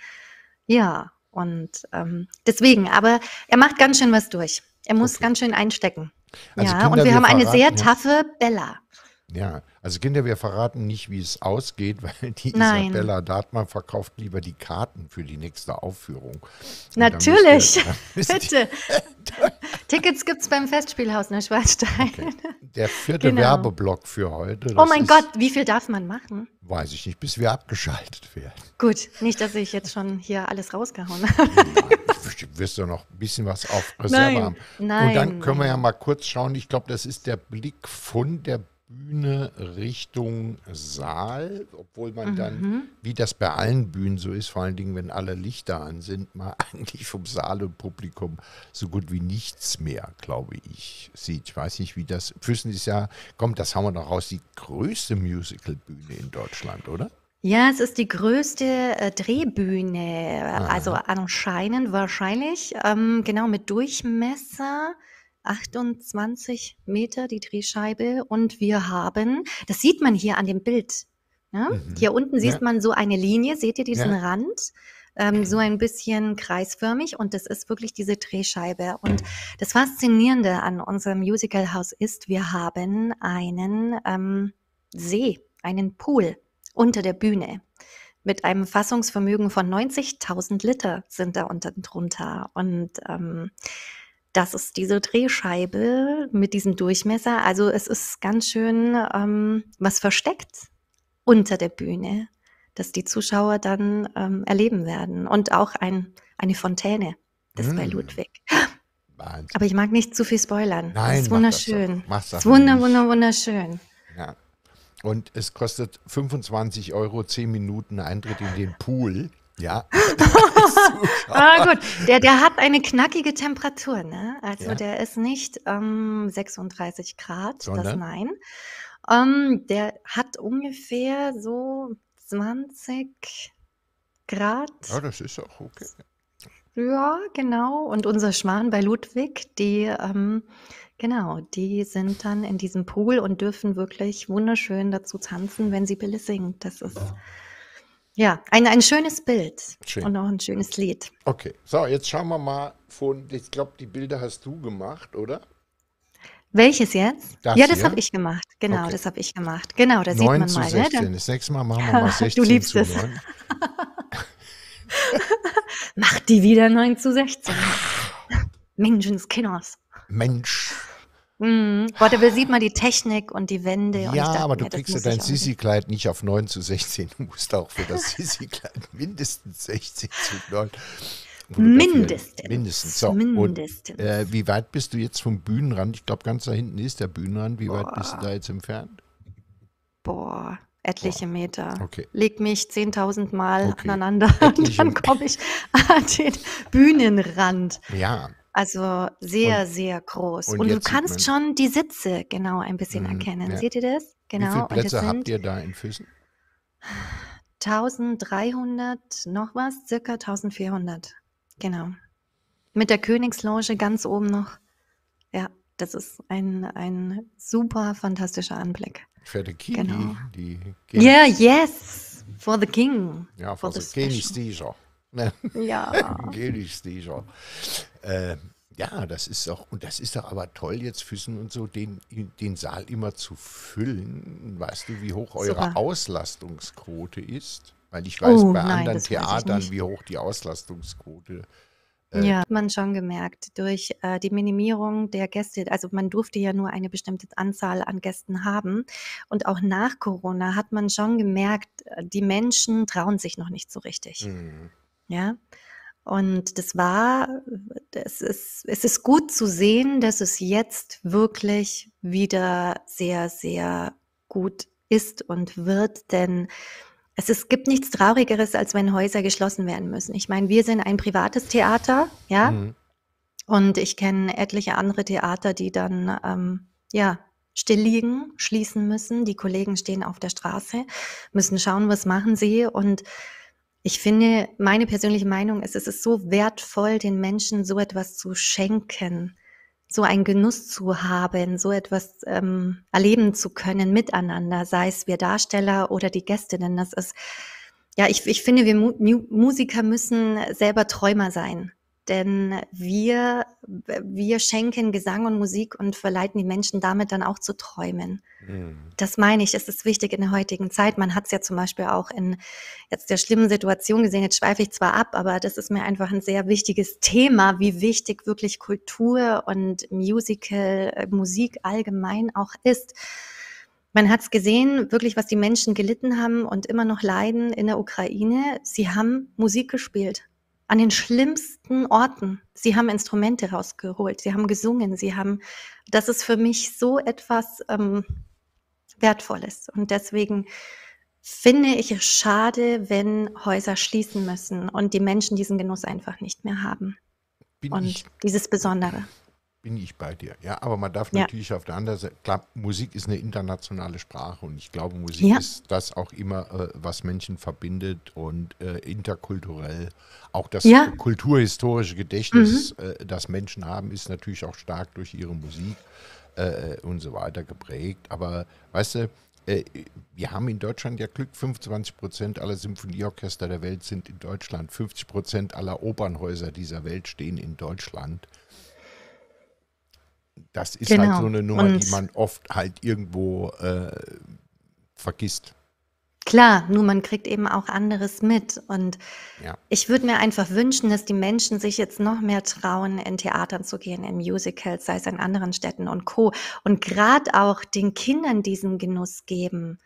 Ja, und ähm, deswegen, aber er macht ganz schön was durch. Er muss Okay. ganz schön einstecken. Also ja, Kinder, und wir wir haben eine sehr jetzt- taffe Bella. Ja, also Kinder, wir verraten nicht, wie es ausgeht, weil die Nein. Isabella Dartmann verkauft lieber die Karten für die nächste Aufführung. Und Natürlich, ihr- bitte. Tickets gibt's beim Festspielhaus Neuschwanstein. Okay. Der vierte Genau. Werbeblock für heute. Oh mein Gott, wie viel darf man machen? Weiß ich nicht, bis wir abgeschaltet werden. Gut, nicht, dass ich jetzt schon hier alles rausgehauen habe. Du wirst doch noch ein bisschen was auf Reserve Nein, haben. nein, Und dann können wir ja mal kurz schauen. Ich glaube, das ist der Blick von der Bühne Richtung Saal, obwohl man Mhm. dann, wie das bei allen Bühnen so ist, vor allen Dingen, wenn alle Lichter an sind, mal eigentlich vom Saal und Publikum so gut wie nichts mehr, glaube ich, sieht. Ich weiß nicht, wie das. Füssen ist ja, kommt, das haben wir noch raus, die größte Musicalbühne in Deutschland, oder? Ja, es ist die größte äh, Drehbühne, also anscheinend wahrscheinlich, ähm, genau mit Durchmesser 28 Meter die Drehscheibe und wir haben, das sieht man hier an dem Bild. Ne? Hier unten sieht Ja. man so eine Linie, seht ihr diesen Ja. Rand? Ähm, so ein bisschen kreisförmig und das ist wirklich diese Drehscheibe. Und das Faszinierende an unserem Musicalhaus ist, wir haben einen ähm, See, einen Pool unter der Bühne. Mit einem Fassungsvermögen von 90.000 Liter sind da unten drunter. Und ähm, das ist diese Drehscheibe mit diesem Durchmesser. Also es ist ganz schön ähm, was versteckt unter der Bühne, das die Zuschauer dann ähm, erleben werden. Und auch ein, eine Fontäne. Das ist bei Mm. Ludwig. Wahnsinn. Aber ich mag nicht zu viel spoilern. Nein, das ist mach das doch. wunderschön. Das ist wunder, wunder, wunderschön. Ja. Und es kostet 25 Euro, 10 Minuten Eintritt in den Pool. Ja. Ah, gut. Der, der hat eine knackige Temperatur, ne? Also Ja. der ist nicht ähm, 36 Grad, das Sondern? nein. Ähm, der hat ungefähr so 20 Grad. ja, das ist auch okay. Ja, genau. Und unser Schwan bei Ludwig, die, ähm, genau, die sind dann in diesem Pool und dürfen wirklich wunderschön dazu tanzen, wenn Sibylle singt. Das ist ja ein, ein schönes Bild Schön. und auch ein schönes Lied. Okay, so, jetzt schauen wir mal von, ich glaube, die Bilder hast du gemacht, oder? Welches jetzt? Das Ja, das habe ich gemacht. Genau, Okay. das habe ich gemacht. Genau, da sieht 9 man zu mal. Ne? 16. Dann, Das nächste Mal machen wir mal 16 du liebst zu es. 9. Macht die wieder 9 zu 16. Menschenskinders. Mensch. Mhm. Boah, da sieht man die Technik und die Wände. und Ja, dachte aber du kriegst ja dein. Sissi-Kleid nicht auf 9 zu 16. Du musst auch für das Sissi-Kleid mindestens 16 zu 9. fotografieren. Mindestens. Mindestens. So, Mindestens. Und äh, wie weit bist du jetzt vom Bühnenrand? Ich glaube, ganz da hinten ist der Bühnenrand. Wie weit bist du Boah. da jetzt entfernt? Boah, etliche Meter. Okay. Leg mich 10.000 Mal Okay. aneinander und Etliche- dann komme ich an den Bühnenrand. Ja, Also sehr, sehr groß. und Und, du kannst schon die Sitze genau ein bisschen Mhm, erkennen. ja. Seht ihr das? wie Genau. viele Und es Plätze habt ihr da in Füssen? 1300 noch was, circa 1400. Genau. Mit der Königsloge ganz oben noch. Ja, das ist ein, ein super fantastischer Anblick. Für die Kini, Genau. die Yeah, yes, for the king. Ja, for für the die special. Königsdieger. Ne? Ja. Königsdieger. Äh, ja, das ist auch, und das ist doch aber toll, jetzt Füssen und so, den, den Saal immer zu füllen. Weißt du, wie hoch eure Super. Auslastungsquote ist? Weil ich weiß Oh, bei nein, anderen Theatern, wie hoch die Auslastungsquote Ja, hat man schon gemerkt, durch äh, die Minimierung der Gäste, also man durfte ja nur eine bestimmte Anzahl an Gästen haben. Und auch nach Corona hat man schon gemerkt, äh, die Menschen trauen sich noch nicht so richtig. Mhm. Ja. Und das war, es ist, es ist gut zu sehen, dass es jetzt wirklich wieder sehr, sehr gut ist und wird, denn es ist, gibt nichts Traurigeres, als wenn Häuser geschlossen werden müssen. Ich meine, wir sind ein privates Theater, ja, Mhm. und ich kenne etliche andere Theater, die dann, ähm, ja, still liegen, schließen müssen. Die Kollegen stehen auf der Straße, müssen schauen, was machen sie. Und ich finde, meine persönliche Meinung ist, es ist so wertvoll, den Menschen so etwas zu schenken, so einen Genuss zu haben, so etwas ähm, erleben zu können miteinander, sei es wir Darsteller oder die Gästinnen. Das ist, ja, ich, ich finde, wir Mu Musiker müssen selber Träumer sein. Denn wir, wir schenken Gesang und Musik und verleiten die Menschen damit dann auch zu träumen. Mhm. Das meine ich, es ist wichtig in der heutigen Zeit. Man hat es ja zum Beispiel auch in jetzt der schlimmen Situation gesehen. Jetzt schweife ich zwar ab, aber das ist mir einfach ein sehr wichtiges Thema, wie wichtig wirklich Kultur und Musical, äh, Musik allgemein auch ist. Man hat es gesehen, wirklich, was die Menschen gelitten haben und immer noch leiden in der Ukraine. Sie haben Musik gespielt. An den schlimmsten Orten. Sie haben Instrumente rausgeholt. Sie haben gesungen. Sie haben, das ist für mich so etwas ähm, Wertvolles. Und deswegen finde ich es schade, wenn Häuser schließen müssen und die Menschen diesen Genuss einfach nicht mehr haben. Bin Und ich dieses Besondere. Bin ich bei dir. Ja, aber man darf Ja. natürlich auf der anderen Seite, klar, Musik ist eine internationale Sprache und ich glaube, Musik Ja. ist das auch immer, äh, was Menschen verbindet und äh, interkulturell. Auch das Ja. kulturhistorische Gedächtnis, äh, das Menschen haben, ist natürlich auch stark durch ihre Musik äh, und so weiter geprägt. Aber weißt du, äh, wir haben in Deutschland ja Glück, 25 Prozent aller Symphonieorchester der Welt sind in Deutschland, 50 Prozent aller Opernhäuser dieser Welt stehen in Deutschland. Das ist halt Genau. so eine Nummer, die Und- man oft halt irgendwo äh, vergisst. Klar, nur man kriegt eben auch anderes mit. Und Ja. ich würde mir einfach wünschen, dass die Menschen sich jetzt noch mehr trauen, in Theatern zu gehen, in Musicals, sei es in anderen Städten und Co. Und gerade auch den Kindern diesen Genuss geben,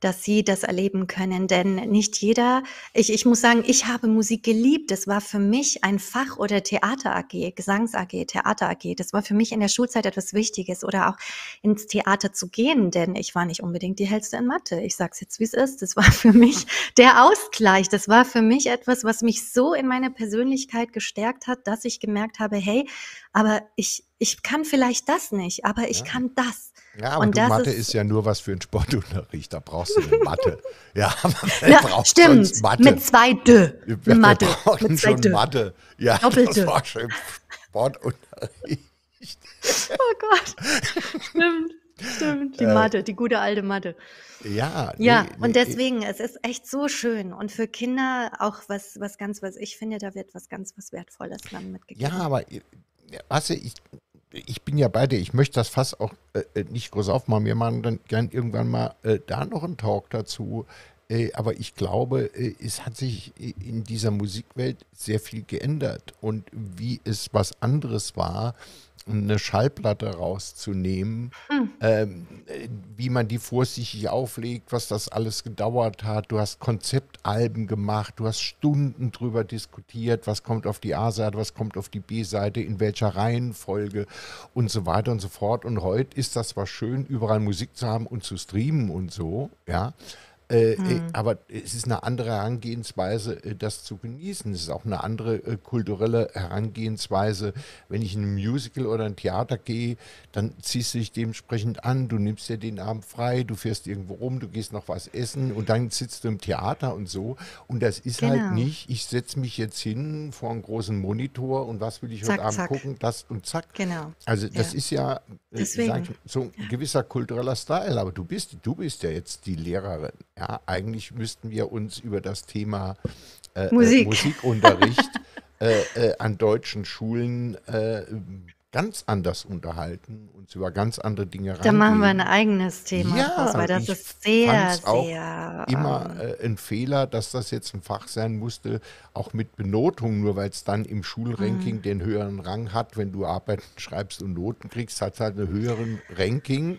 dass sie das erleben können. Denn nicht jeder, ich, ich muss sagen, ich habe Musik geliebt. Das war für mich ein Fach oder Theater AG, Gesangs AG, Theater AG. Das war für mich in der Schulzeit etwas Wichtiges oder auch ins Theater zu gehen, denn ich war nicht unbedingt die hellste in Mathe. Ich sag's jetzt, wie es ist. Das war für mich der Ausgleich. Das war für mich etwas, was mich so in meiner Persönlichkeit gestärkt hat, dass ich gemerkt habe, hey, aber ich, ich kann vielleicht das nicht, aber ich Ja. kann das. Ja, aber Und du, das Mathe ist ist ja nur was für einen Sportunterricht. Da brauchst du eine Mathe. Ja, Ja, braucht stimmt. Mathe? Mit zwei D. Wir, wir Mathe. brauchen Mit zwei schon D. Mathe. Ja, das Doppelte. war schon Sportunterricht. Oh Gott. Stimmt. Stimmt. Die Äh, Mathe, die gute alte Mathe. ja, Ja, nee, und nee, deswegen, es ist echt so schön. Und für Kinder auch was, was ganz, was ich finde, da wird was ganz, was Wertvolles dann Ja, mitgegeben. aber weißt du, ich, ich bin ja bei dir. Ich möchte das fast auch äh, äh, nicht groß aufmachen. Wir machen dann gern irgendwann mal äh, da noch einen Talk dazu. Äh, aber ich glaube, äh, es hat sich in dieser Musikwelt sehr viel geändert. Und wie es was anderes war, eine Schallplatte rauszunehmen, Hm. ähm, äh, wie man die vorsichtig auflegt, was das alles gedauert hat. Du hast Konzeptalben gemacht, du hast Stunden drüber diskutiert, was kommt auf die A-Seite, was kommt auf die B-Seite, in welcher Reihenfolge und so weiter und so fort. Und heute ist das zwar schön, überall Musik zu haben und zu streamen und so, ja. Äh, äh, Hm. aber es ist eine andere Herangehensweise, äh, das zu genießen. Es ist auch eine andere äh, kulturelle Herangehensweise. Wenn ich in ein Musical oder ein Theater gehe, dann ziehst du dich dementsprechend an. Du nimmst dir den Abend frei, du fährst irgendwo rum, du gehst noch was essen und dann sitzt du im Theater und so. Und das ist halt Genau. nicht, ich setze mich jetzt hin vor einen großen Monitor und was will ich heute Zack, Abend zack. gucken, das und zack. Genau. Also das Ja. ist ja, ich, so ein gewisser kultureller Style, aber du bist, du bist ja jetzt die Lehrerin. Ja, eigentlich müssten wir uns über das Thema äh, äh, Musik. Musikunterricht äh, äh, an deutschen Schulen äh, ganz anders unterhalten, uns über ganz andere Dinge Da machen wir ein rangehen. eigenes Thema draus, weil Ja, das ist sehr, sehr. immer Ähm, äh, ein Fehler, dass das jetzt ein Fach sein musste, auch mit Benotung, nur weil es dann im Schulranking Mhm. den höheren Rang hat. Wenn du Arbeiten schreibst und Noten kriegst, hat es halt einen höheren Ranking.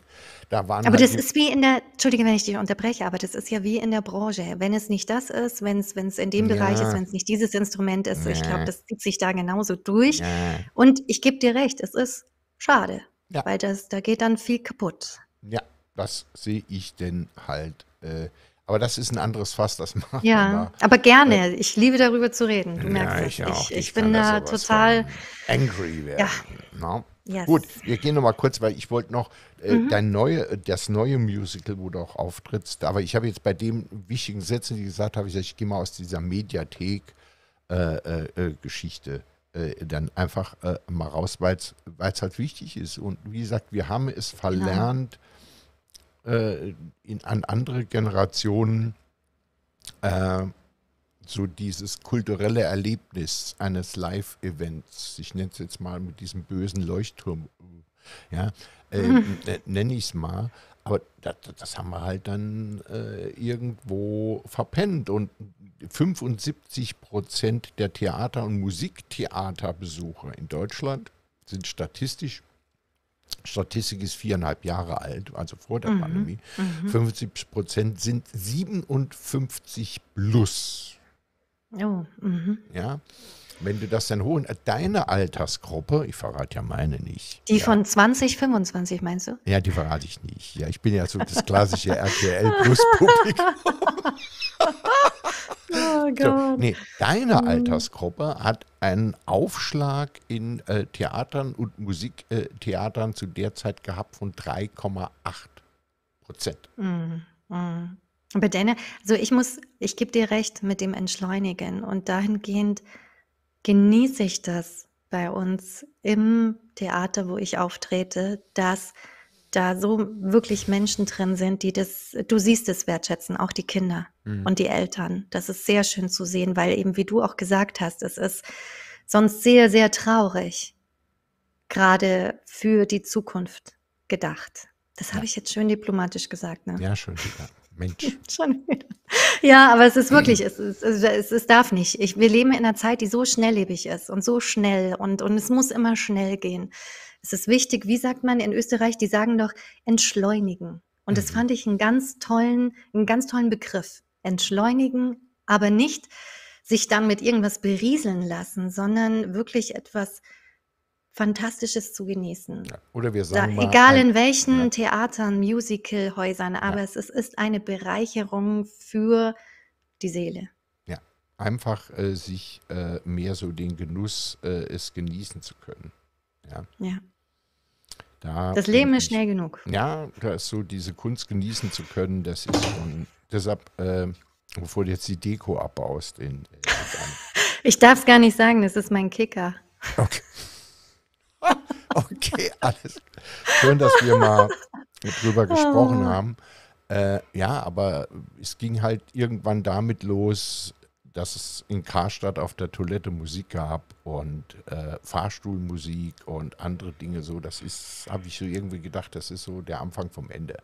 Da waren aber halt das ist wie in der, Entschuldige, wenn ich dich unterbreche, aber das ist ja wie in der Branche. Wenn es nicht das ist, wenn es, wenn es in dem Bereich ist, ja, wenn es nicht dieses Instrument ist, ich glaube, ja, das zieht sich da genauso durch. ja, Und ich gebe dir recht, es ist schade, ja, weil das, da geht dann viel kaputt. ja, das sehe ich denn halt. Äh, aber das ist ein anderes Fass, das wir Ja, mal. aber Äh, gerne. Ich liebe darüber zu reden. Du Ja, merkst ich es. auch. Ich, ich Ich bin da total, angry ja, werden. Yes. Gut, wir gehen noch mal kurz, weil ich wollte noch äh, Mhm. dein neue, das neue Musical, wo du auch auftrittst. Aber ich habe jetzt bei dem wichtigen Sätzen, die ich gesagt habe, ich, ich gehe mal aus dieser Mediathek äh, äh, äh, äh, dann einfach äh, mal raus, weil es halt wichtig ist. Und wie gesagt, wir haben es Genau. verlernt, äh, in, an andere Generationen äh, so dieses kulturelle Erlebnis eines Live-Events, ich nenne es jetzt mal mit diesem bösen Leuchtturm, ja, äh, Mhm. nenne ich es mal, aber das, das haben wir halt dann äh, irgendwo verpennt und 75 Prozent der Theater- und Musiktheaterbesucher in Deutschland sind statistisch Statistik ist viereinhalb Jahre alt, also vor der Mhm. Pandemie. Mhm. 75 Prozent sind 57 plus. Oh, mhm. Ja, wenn du das dann holen, deine Altersgruppe, ich verrate ja meine nicht. Die Ja, von 20, 25 meinst du? ja, die verrate ich nicht. Ja, ich bin ja so das klassische RTL Plus Publikum. Oh So, Gott. nee, deine Mhm. Altersgruppe hat einen Aufschlag in äh, Theatern und Musiktheatern zu der Zeit gehabt von 3,8 Prozent. Mhm. Aber Denne, also ich muss, ich gebe dir recht mit dem Entschleunigen und dahingehend genieße ich das bei uns im Theater, wo ich auftrete, dass da so wirklich Menschen drin sind, die das, du siehst es wertschätzen, auch die Kinder Mhm. und die Eltern. Das ist sehr schön zu sehen, weil eben, wie du auch gesagt hast, es ist sonst sehr, sehr traurig, gerade für die Zukunft gedacht. Das habe Ja, ich jetzt schön diplomatisch gesagt, ne? ja, schon wieder. Mensch. Schon wieder. Ja, aber es ist wirklich, es, ist, es, es, es darf nicht. Ich, wir leben in einer Zeit, die so schnelllebig ist und so schnell und, und es muss immer schnell gehen. Es ist wichtig, wie sagt man in Österreich, die sagen doch entschleunigen. Und das Mhm. fand ich einen ganz tollen, einen ganz tollen Begriff. Entschleunigen, aber nicht sich dann mit irgendwas berieseln lassen, sondern wirklich etwas Fantastisches zu genießen. Ja. Oder wir Da, sagen mal, egal ein, in welchen ja, Theatern, Musicalhäusern, aber ja, es ist, ist eine Bereicherung für die Seele. ja. Einfach äh, sich äh, mehr so den Genuss, äh, es genießen zu können. Ja. Ja. Da Das Leben ist ich, schnell genug. ja, da ist so diese Kunst genießen zu können, das ist schon, deshalb, äh, bevor du jetzt die Deko abbaust, in, äh, Ich darf es gar nicht sagen, das ist mein Kicker. okay. Okay, alles. Schön, dass wir mal drüber gesprochen Oh. haben. Äh, ja, aber es ging halt irgendwann damit los, dass es in Karstadt auf der Toilette Musik gab und äh, Fahrstuhlmusik und andere Dinge so. Das ist, habe ich so irgendwie gedacht, das ist so der Anfang vom Ende.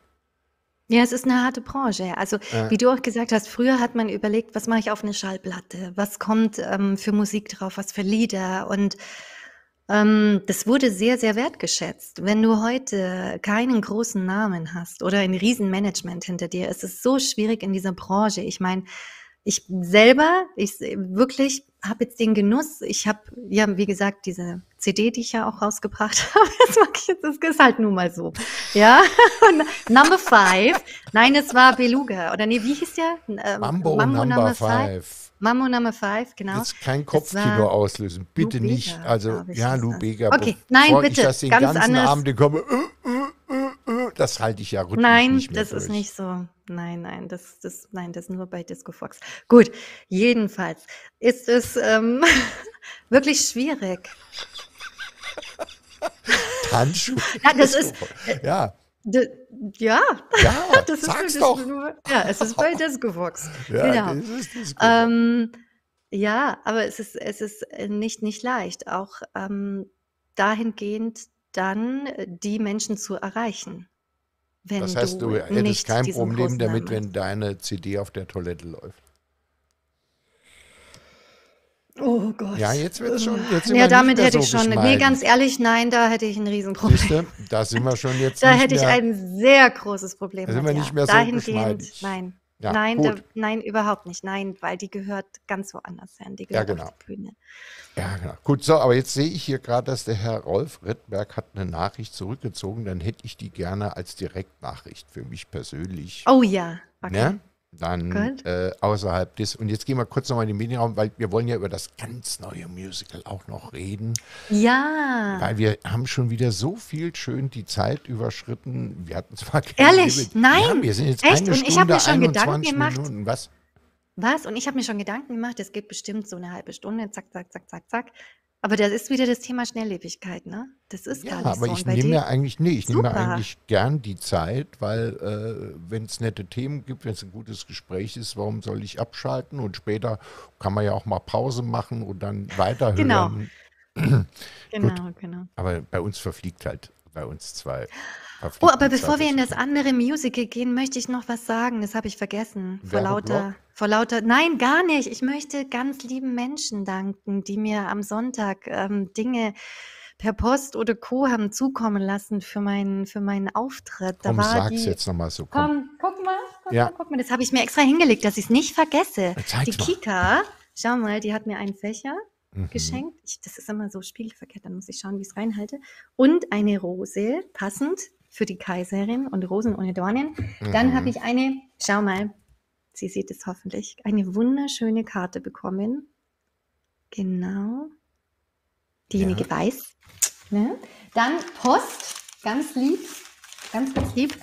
Ja, es ist eine harte Branche. Also, Äh, wie du auch gesagt hast, früher hat man überlegt, was mache ich auf eine Schallplatte? Was kommt ähm, für Musik drauf? Was für Lieder? Und das wurde sehr, sehr wertgeschätzt. Wenn du heute keinen großen Namen hast oder ein Riesenmanagement hinter dir, ist es so schwierig in dieser Branche. Ich meine, ich selber, ich wirklich habe jetzt den Genuss. Ich habe, ja, wie gesagt, diese CD, die ich ja auch rausgebracht habe, das mag ich jetzt, das ist halt nun mal so. Ja, Number Five. Nein, es war Beluga. Oder nee, wie hieß der? Ähm, Mambo, Mambo Number Number Five. Five. Mambo Number Five, genau. Jetzt kein Kopfkino auslösen. Bitte Lou nicht. Also, ja, Lou. Bega, Okay, nein, bevor ich bitte, das den ganz ganzen anders. Abend komme, äh, äh, äh, das halte ich ja rhythmisch Nein, nicht mehr das ist durch. nicht so. Nein, nein, das, das, nein, das nur bei Disco Fox. Gut, jedenfalls ist es ähm, wirklich schwierig. Tanzschuh. Ja, das ist, Ja, d- ja, ja, das ist, sag's das doch. nur, ja, es ist bei Disco Fox. Ja, Genau. ist. Ähm, ja, aber es ist, es ist äh, nicht, nicht leicht, auch ähm, dahingehend dann äh, die Menschen zu erreichen, wenn Das heißt, du du hättest kein Problem damit, wenn deine CD auf der Toilette läuft. Oh Gott. Ja, jetzt wird's schon, jetzt Ja, damit hätte so ich schon, nee, ganz ehrlich, nein, da hätte ich ein Riesenproblem. Siehste, da sind wir schon jetzt Da hätte ich ein sehr großes Problem da sind wir nicht mehr so Dahingehend, geschmeidig. nein. Ja, nein, da, nein, überhaupt nicht. Nein, weil die gehört ganz woanders hin. Die Ja, gehört genau. auf die Bühne. Ja, genau. Gut, so, aber jetzt sehe ich hier gerade, dass der Herr Rolf Rittberg hat eine Nachricht zurückgezogen. Dann hätte ich die gerne als Direktnachricht für mich persönlich. Oh ja, okay. Ne? Dann äh, außerhalb des. Und jetzt gehen wir kurz nochmal in den Medienraum, weil wir wollen ja über das ganz neue Musical auch noch reden. Ja. Weil wir haben schon wieder so viel schön die Zeit überschritten. Wir hatten zwar kein Ehrlich? Limit. Nein? Ja, wir sind jetzt Echt? eine Und ich habe mir schon Gedanken 21 gemacht. Minuten. Was? Was? Und ich habe mir schon Gedanken gemacht, es geht bestimmt so eine halbe Stunde, zack, zack, zack, zack, zack. Aber das ist wieder das Thema Schnelllebigkeit, ne? Das ist Ja, gar nicht aber so. ich Und bei nehme mir eigentlich, nee, ich nehme super. eigentlich gern die Zeit, weil äh, wenn es nette Themen gibt, wenn es ein gutes Gespräch ist, warum soll ich abschalten? Und später kann man ja auch mal Pause machen und dann weiterhören. Genau. Genau, genau. aber bei uns verfliegt halt, bei uns zwei. Oh, aber bevor wir in das andere Musical gehen, möchte ich noch was sagen. Das habe ich vergessen. Vor lauter, vor lauter, nein, gar nicht. Ich möchte ganz lieben Menschen danken, die mir am Sonntag ähm, Dinge per Post oder Co. haben zukommen lassen für meinen, für meinen Auftritt. Da Komm, sag's die, jetzt nochmal so, komm. Komm, guck mal, guck Ja. mal, guck mal. Das habe ich mir extra hingelegt, dass ich es nicht vergesse. Die mal. Kika, schau mal, die hat mir einen Fächer Mhm. geschenkt. Ich, das ist immer so spiegelverkehrt, dann muss ich schauen, wie ich es reinhalte. Und eine Rose, passend für die Kaiserin und Rosen ohne Dornen. Dann Mhm. habe ich eine, schau mal, sie sieht es hoffentlich, eine wunderschöne Karte bekommen. Genau. Diejenige Ja. weiß. Ne? Dann Post, ganz lieb, ganz, ganz lieb.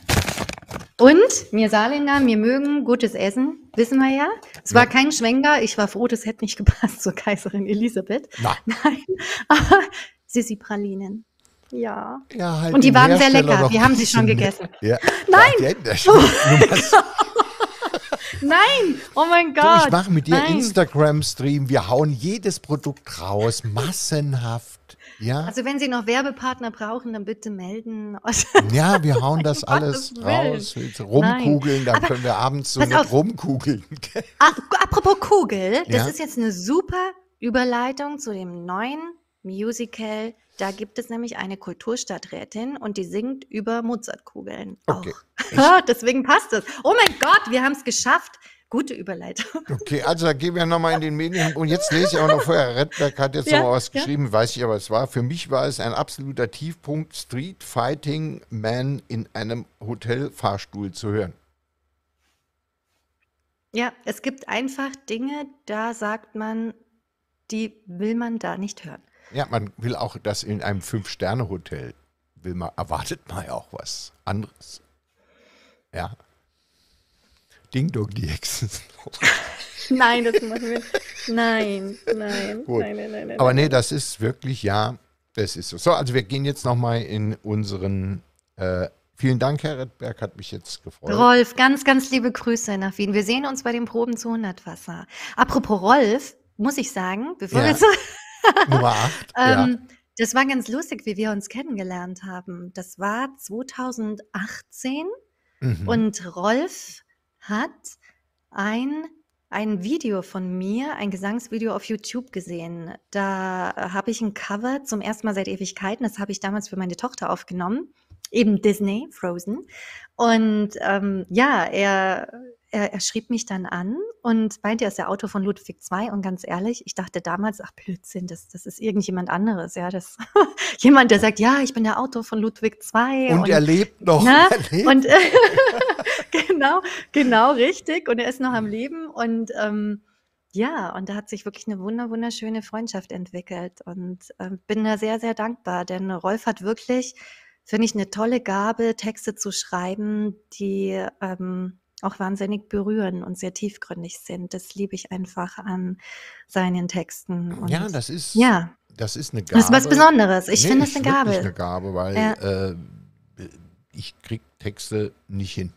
Und wir Saarländer, wir mögen gutes Essen, wissen wir ja. Es war Ja. kein Schwenker, ich war froh, das hätte nicht gepasst zur Kaiserin Elisabeth. Na, Nein, aber Sissi-Pralinen. Ja. ja, halt Und die waren sehr Hersteller lecker. doch Wir haben sie schon gegessen. Ja. Nein! Machst- Nein! Oh mein Du, Gott! ich mache mit dir. Instagram-Stream. Wir hauen jedes Produkt raus, massenhaft. Ja, Also wenn Sie noch Werbepartner brauchen, dann bitte melden. ja wir hauen das alles raus. Mit Rumkugeln, dann Aber können wir abends so mit auf. rumkugeln. Apropos Kugel, das Ja. ist jetzt eine super Überleitung zu dem neuen Musical. Da gibt es nämlich eine Kulturstadträtin und die singt über Mozartkugeln. Okay. Auch. Deswegen passt es. Oh mein Gott, wir haben es geschafft. Gute Überleitung. Okay, also da gehen wir nochmal in den Medien. Und jetzt lese ich auch noch vorher, Redberg hat jetzt Ja, noch was ja. geschrieben, weiß ich aber, es war. Für mich war es ein absoluter Tiefpunkt, Street Fighting Man in einem Hotelfahrstuhl zu hören. Ja, es gibt einfach Dinge, da sagt man, die will man da nicht hören. Ja, man will auch das in einem Fünf-Sterne-Hotel will man, erwartet man ja auch was anderes. Ja. Ding Dong, die Hexe. Nein, das machen wir. Nein, nein, Gut. nein, nein, nein, nein. Aber nee, das ist wirklich, ja, das ist so. So, also wir gehen jetzt nochmal in unseren, äh, vielen Dank, Herr Redberg, hat mich jetzt gefreut. Rolf, ganz, ganz liebe Grüße nach Wien. Wir sehen uns bei den Proben zu 100 Wasser. Apropos Rolf, muss ich sagen, bevor Ja. wir zu, Nummer 8. ja. ähm, das war ganz lustig, wie wir uns kennengelernt haben. Das war 2018 Mhm. und Rolf hat ein, ein Video von mir, ein Gesangsvideo auf YouTube gesehen. Da habe ich ein Cover zum ersten Mal seit Ewigkeiten. Das habe ich damals für meine Tochter aufgenommen. Eben Disney, Frozen. Und ähm, ja, er, er, er schrieb mich dann an und meinte, er ist der Autor von Ludwig II. Und ganz ehrlich, ich dachte damals, ach Blödsinn, das, das ist irgendjemand anderes. Ja, das jemand, der sagt, ja, ich bin der Autor von Ludwig II. und er lebt noch. Na, Er lebt. und genau, genau richtig. Und er ist noch am Leben. Und ähm, ja, und da hat sich wirklich eine wunder, wunderschöne Freundschaft entwickelt. Und ähm, bin da sehr, sehr dankbar, denn Rolf hat wirklich, finde ich, eine tolle Gabe, Texte zu schreiben, die ähm, auch wahnsinnig berühren und sehr tiefgründig sind. Das liebe ich einfach an seinen Texten. Und ja, das ist, ja, das ist eine Gabe. das ist was Besonderes. Ich Nee, finde es ist eine Gabe. eine Gabe, weil Ja. äh, ich krieg Texte nicht hin.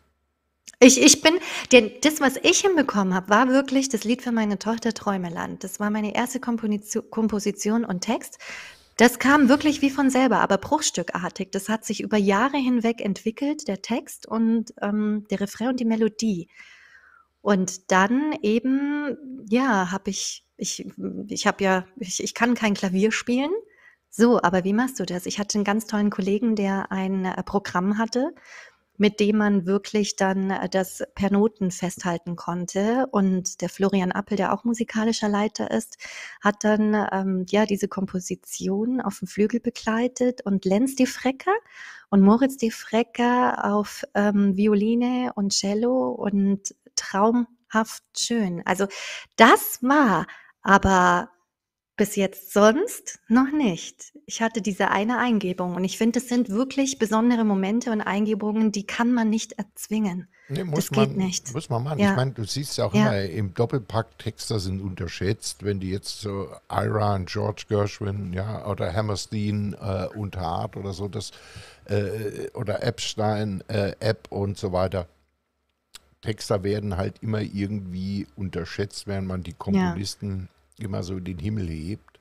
Ich, ich bin, der, das, was ich hinbekommen habe, war wirklich das Lied für meine Tochter Träumeland. Das war meine erste Komposition und Text. Das kam wirklich wie von selber, aber bruchstückartig. Das hat sich über Jahre hinweg entwickelt, der Text und ähm, der Refrain und die Melodie. Und dann eben, ja, habe ich, ich, ich habe ja, ich, ich kann kein Klavier spielen. So, aber wie machst du das? Ich hatte einen ganz tollen Kollegen, der ein äh, Programm hatte, mit dem man wirklich dann äh, das per Noten festhalten konnte. Und der Florian Appel, der auch musikalischer Leiter ist, hat dann ähm, ja diese Komposition auf dem Flügel begleitet und Lenz die Frecker und Moritz die Frecker auf ähm, Violine und Cello und traumhaft schön. Also das war aber bis jetzt sonst noch nicht. Ich hatte diese eine Eingebung und ich finde, es sind wirklich besondere Momente und Eingebungen, die kann man nicht erzwingen. Nee, muss Das geht man, nicht. Muss man machen. Ja. Ich meine, du siehst ja auch Ja. immer im Doppelpack, Texter sind unterschätzt, wenn die jetzt so Ira und George Gershwin, ja, oder Hammerstein äh, und Hart oder so, das, äh, oder Epstein, äh, App und so weiter. Texter werden halt immer irgendwie unterschätzt, während man die Komponisten immer so in den Himmel hebt.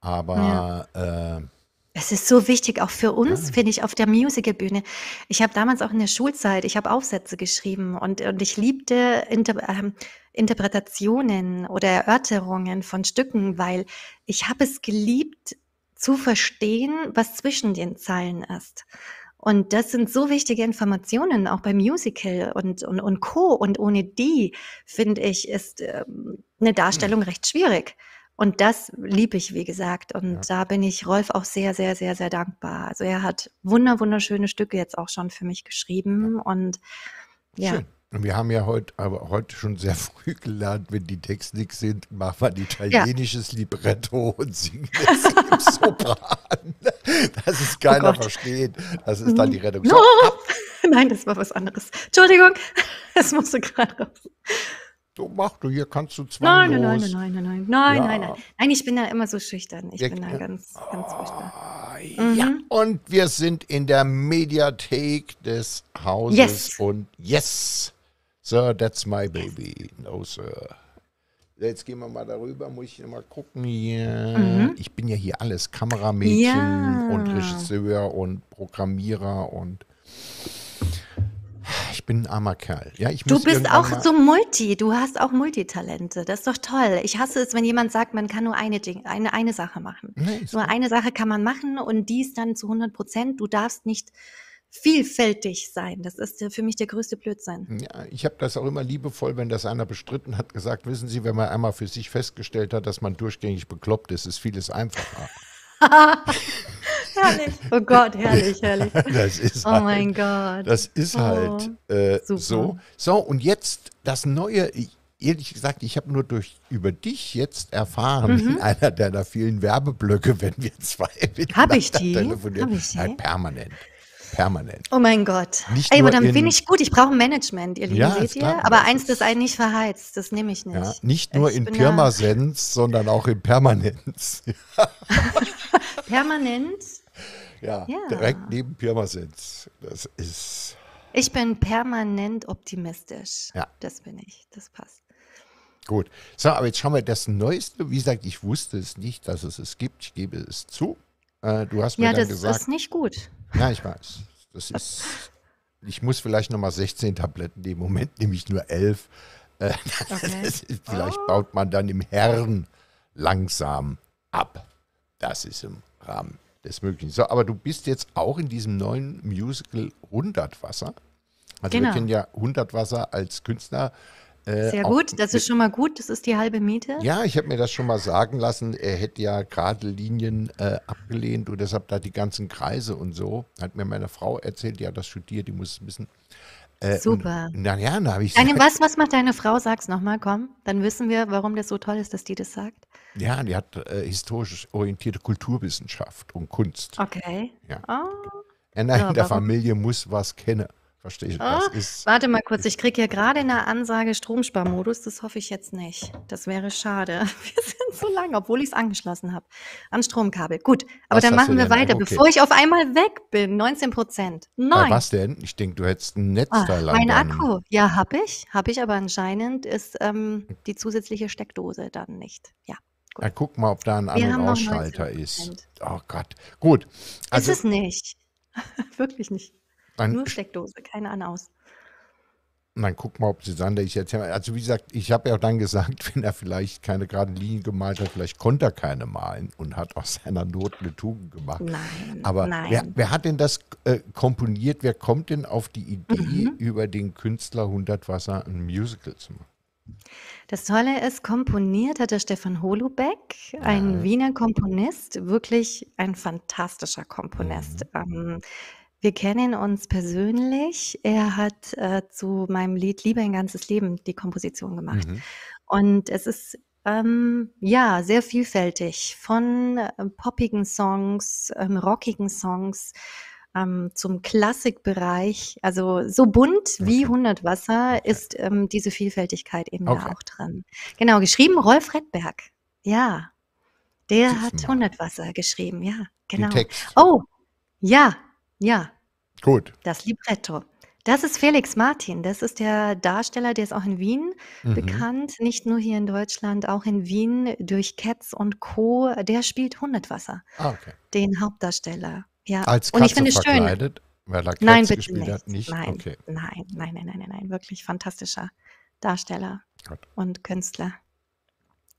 Aber äh, Es ist so wichtig, auch für uns, Ja. finde ich, auf der Musicalbühne. Ich habe damals auch in der Schulzeit, ich habe Aufsätze geschrieben und, und ich liebte Inter ähm, Interpretationen oder Erörterungen von Stücken, weil ich habe es geliebt zu verstehen, was zwischen den Zeilen ist. Und das sind so wichtige Informationen, auch beim Musical und, und, und Co. Und ohne die, finde ich, ist ähm, eine Darstellung recht schwierig. Und das liebe ich, wie gesagt. Und Ja. da bin ich Rolf auch sehr, sehr, sehr, sehr dankbar. Also er hat wunder, wunderschöne Stücke jetzt auch schon für mich geschrieben. Und ja, Schön. Und wir haben ja heute, aber heute schon sehr früh gelernt, wenn die Texte nix sind, machen wir ein italienisches Libretto und singen es im Sopran. Dass es keiner Oh versteht. Das ist dann die Rettung. No! Nein, das war was anderes. Entschuldigung, es musste gerade raus. So mach du, hier kannst du Nein, zwanglos. nein, nein, nein, nein, nein, nein, Ja. nein, nein. Nein, ich bin da immer so schüchtern. Ich Ja, bin da ganz, ganz furchtbar. Ah, Mhm. Ja, und wir sind in der Mediathek des Hauses Yes. und yes, Sir, that's my baby. No, Sir. Jetzt gehen wir mal darüber, muss ich mal gucken hier. Mhm. Ich bin ja hier alles, Kameramädchen Ja. und Regisseur und Programmierer und bin ein armer Kerl. Ja, ich Du bist auch so Multi, du hast auch Multitalente. Das ist doch toll. Ich hasse es, wenn jemand sagt, man kann nur eine, Ding, eine, eine Sache machen. Nee, ist Nur eine Sache kann man machen und dies dann zu 100 Prozent. Du darfst nicht vielfältig sein. Das ist für mich der größte Blödsinn. Ja, ich habe das auch immer liebevoll, wenn das einer bestritten hat, gesagt, wissen Sie, wenn man einmal für sich festgestellt hat, dass man durchgängig bekloppt ist, ist vieles einfacher. herrlich. Oh Gott, herrlich, herrlich. Das ist Oh halt, mein Gott. das ist Oh, halt äh, super. so. So, und jetzt das Neue. Ich, ehrlich gesagt, ich habe nur durch über dich jetzt erfahren, Mhm. in einer deiner vielen Werbeblöcke, wenn wir zwei Habe ich die? telefonieren. Habe ich Nein, die? permanent. Permanent. Oh mein Gott. Nicht Ey, aber dann bin in- ich gut. Ich brauche ein Management, ihr Lieben, Ja, seht klar, ihr? Aber eins, das ist- einen nicht verheizt, das nehme ich nicht. Ja, nicht nur Ich in Pirmasens, sondern auch in Permanenz. Permanent. Ja, Ja. direkt neben Pirmasens. Das ist. Ich bin permanent optimistisch. Ja. Das bin ich. Das passt. Gut. So, aber jetzt schauen wir das Neueste. Wie gesagt, ich wusste es nicht, dass es es gibt. Ich gebe es zu. Äh, du hast mir Ja, dann das gesagt, ist nicht gut. ja, ich weiß. Das ist. Ich muss vielleicht nochmal 16 Tabletten nehmen. Im Moment nehme ich nur 11. Äh, Okay. das ist, vielleicht Oh. baut man dann im Herrn langsam ab. Das ist im Rahmen des Möglichen. So, aber du bist jetzt auch in diesem neuen Musical Hundertwasser. Also wir Genau. kennen ja Hundertwasser als Künstler. äh, Sehr gut. Das ist schon mal gut. Das ist die halbe Miete. ja, ich habe mir das schon mal sagen lassen. Er hätte ja gerade Linien äh, abgelehnt und deshalb da die ganzen Kreise und so. Hat mir meine Frau erzählt, die hat das studiert, die muss es wissen. Äh, Super. Und, na ja, da habe ich Deine, was, was macht deine Frau? Sag's nochmal, komm. Dann wissen wir, warum das so toll ist, dass die das sagt. ja, die hat äh, historisch orientierte Kulturwissenschaft und Kunst. Okay. Ja. Oh. Ja, in der warum? Familie muss was kennen. Verstehe ich? Ah, ist, Warte mal kurz, ich kriege hier gerade eine Ansage Stromsparmodus. Das hoffe ich jetzt nicht. Das wäre schade. Wir sind so lang, obwohl ich es angeschlossen habe. An Stromkabel. Gut, aber Was dann machen wir weiter, Okay. bevor ich auf einmal weg bin. 19 Prozent. Nein. was denn? Ich denke, du hättest ein Ah, Netzteil an mein deinem- Akku. Ja, habe ich. Habe ich, aber anscheinend ist ähm, die zusätzliche Steckdose dann nicht. Ja. Ja, guck mal, ob da ein An- und Ausschalter 19%. ist. Oh Gott. Gut. Also, ist es nicht. Wirklich nicht. Dann Nur Steckdose, keine An-Aus. Und dann guck mal, ob Susanne ich jetzt. Also wie gesagt, ich habe ja dann gesagt, wenn er vielleicht keine geraden Linien gemalt hat, vielleicht konnte er keine malen und hat aus seiner Not eine Tugend gemacht. Nein. Aber nein. wer, wer hat denn das äh, komponiert? Wer kommt denn auf die Idee, Mhm. über den Künstler Hundertwasser ein Musical zu machen? Das Tolle ist, komponiert hat der Stefan Holubeck, ein Ja. Wiener Komponist, wirklich ein fantastischer Komponist. Mhm. Ähm, wir kennen uns persönlich. Er hat äh, zu meinem Lied Liebe ein ganzes Leben die Komposition gemacht. Mhm. Und es ist ähm, ja sehr vielfältig von äh, poppigen Songs, ähm, rockigen Songs ähm, zum Klassikbereich. Also so bunt wie Okay. Hundertwasser Okay. ist ähm, diese Vielfältigkeit eben Okay. da auch drin. Genau, geschrieben Rolf Redberg. Ja, der hat du mal. Hundertwasser geschrieben. Ja, genau. Oh, ja, ja, Gut. das Libretto. Das ist Felix Martin. Das ist der Darsteller, der ist auch in Wien Mhm. bekannt, nicht nur hier in Deutschland, auch in Wien durch Cats und Co. Der spielt Hundertwasser, Ah, okay. den Hauptdarsteller. Ja, Als und ich Katze finde es schön. verkleidet, weil er Nein, Katze bitte gespielt nicht. hat? Nicht? Nein, Okay. nein, nein, nein, nein, nein, nein, wirklich fantastischer Darsteller Gut. und Künstler.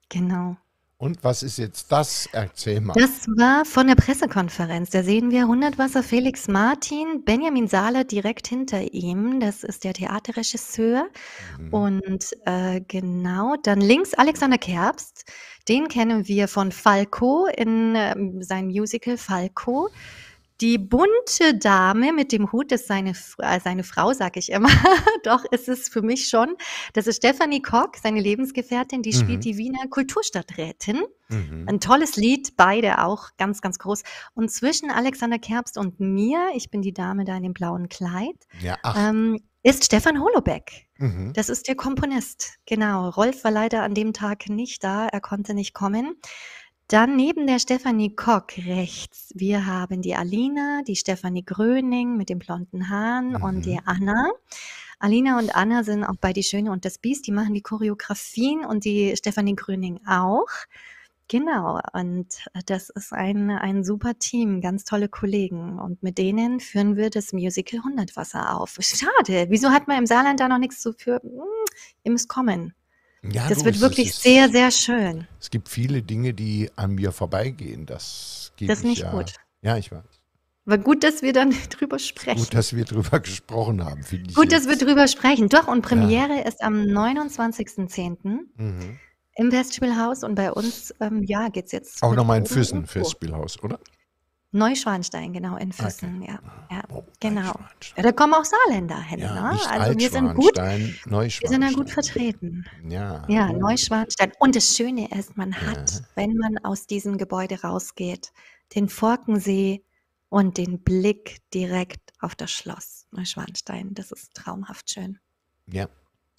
Genau. Und was ist jetzt das? Erzähl mal. Das war von der Pressekonferenz. Da sehen wir Hundertwasser Felix Martin, Benjamin Sahler direkt hinter ihm. Das ist der Theaterregisseur. Mhm. Und äh, genau, dann links Alexander Kerbst. Den kennen wir von Falco in ähm, seinem Musical Falco. Die bunte Dame mit dem Hut ist seine, äh, seine Frau, sag ich immer. Doch ist es für mich schon. Das ist Stephanie Koch, seine Lebensgefährtin. Die Mhm. spielt die Wiener Kulturstadträtin. Mhm. Ein tolles Lied, beide auch ganz, ganz groß. Und zwischen Alexander Kerbst und mir, ich bin die Dame da in dem blauen Kleid, Ja, ähm, ist Stefan Holobeck. Mhm. Das ist der Komponist. Genau. Rolf war leider an dem Tag nicht da. Er konnte nicht kommen. Dann neben der Stefanie Koch rechts. Wir haben die Alina, die Stefanie Gröning mit den blonden Haaren Mhm. und die Anna. Alina und Anna sind auch bei Die Schöne und das Biest. Die machen die Choreografien und die Stefanie Gröning auch. Genau, und das ist ein, ein super Team, ganz tolle Kollegen. Und mit denen führen wir das Musical Hundertwasser auf. Schade, wieso hat man im Saarland da noch nichts zu für? Hm, Ihr müsst kommen. Ja, Das wird es wirklich ist- sehr, sehr schön. Es gibt viele Dinge, die an mir vorbeigehen. Das Das ist ich nicht ja. gut. Ja, ich weiß. Aber gut, dass wir dann drüber sprechen. Gut, dass wir drüber gesprochen haben, finde ich. Gut, dass wir jetzt. drüber sprechen. Doch, und Premiere ist am 29.10. Mhm. im Festspielhaus und bei uns, ähm, ja, geht's jetzt. Auch nochmal in Füssen. Festspielhaus, oder? Neuschwanstein, genau, in Füssen, ja. ja Oh, genau. Ja, da kommen auch Saarländer hin, Ja, ne? Also wir sind gut, wir sind da gut vertreten. Ja, Ja, gut. Neuschwanstein. Und das Schöne ist, man hat, wenn man aus diesem Gebäude rausgeht, den Forkensee und den Blick direkt auf das Schloss Neuschwanstein. Das ist traumhaft schön. Ja.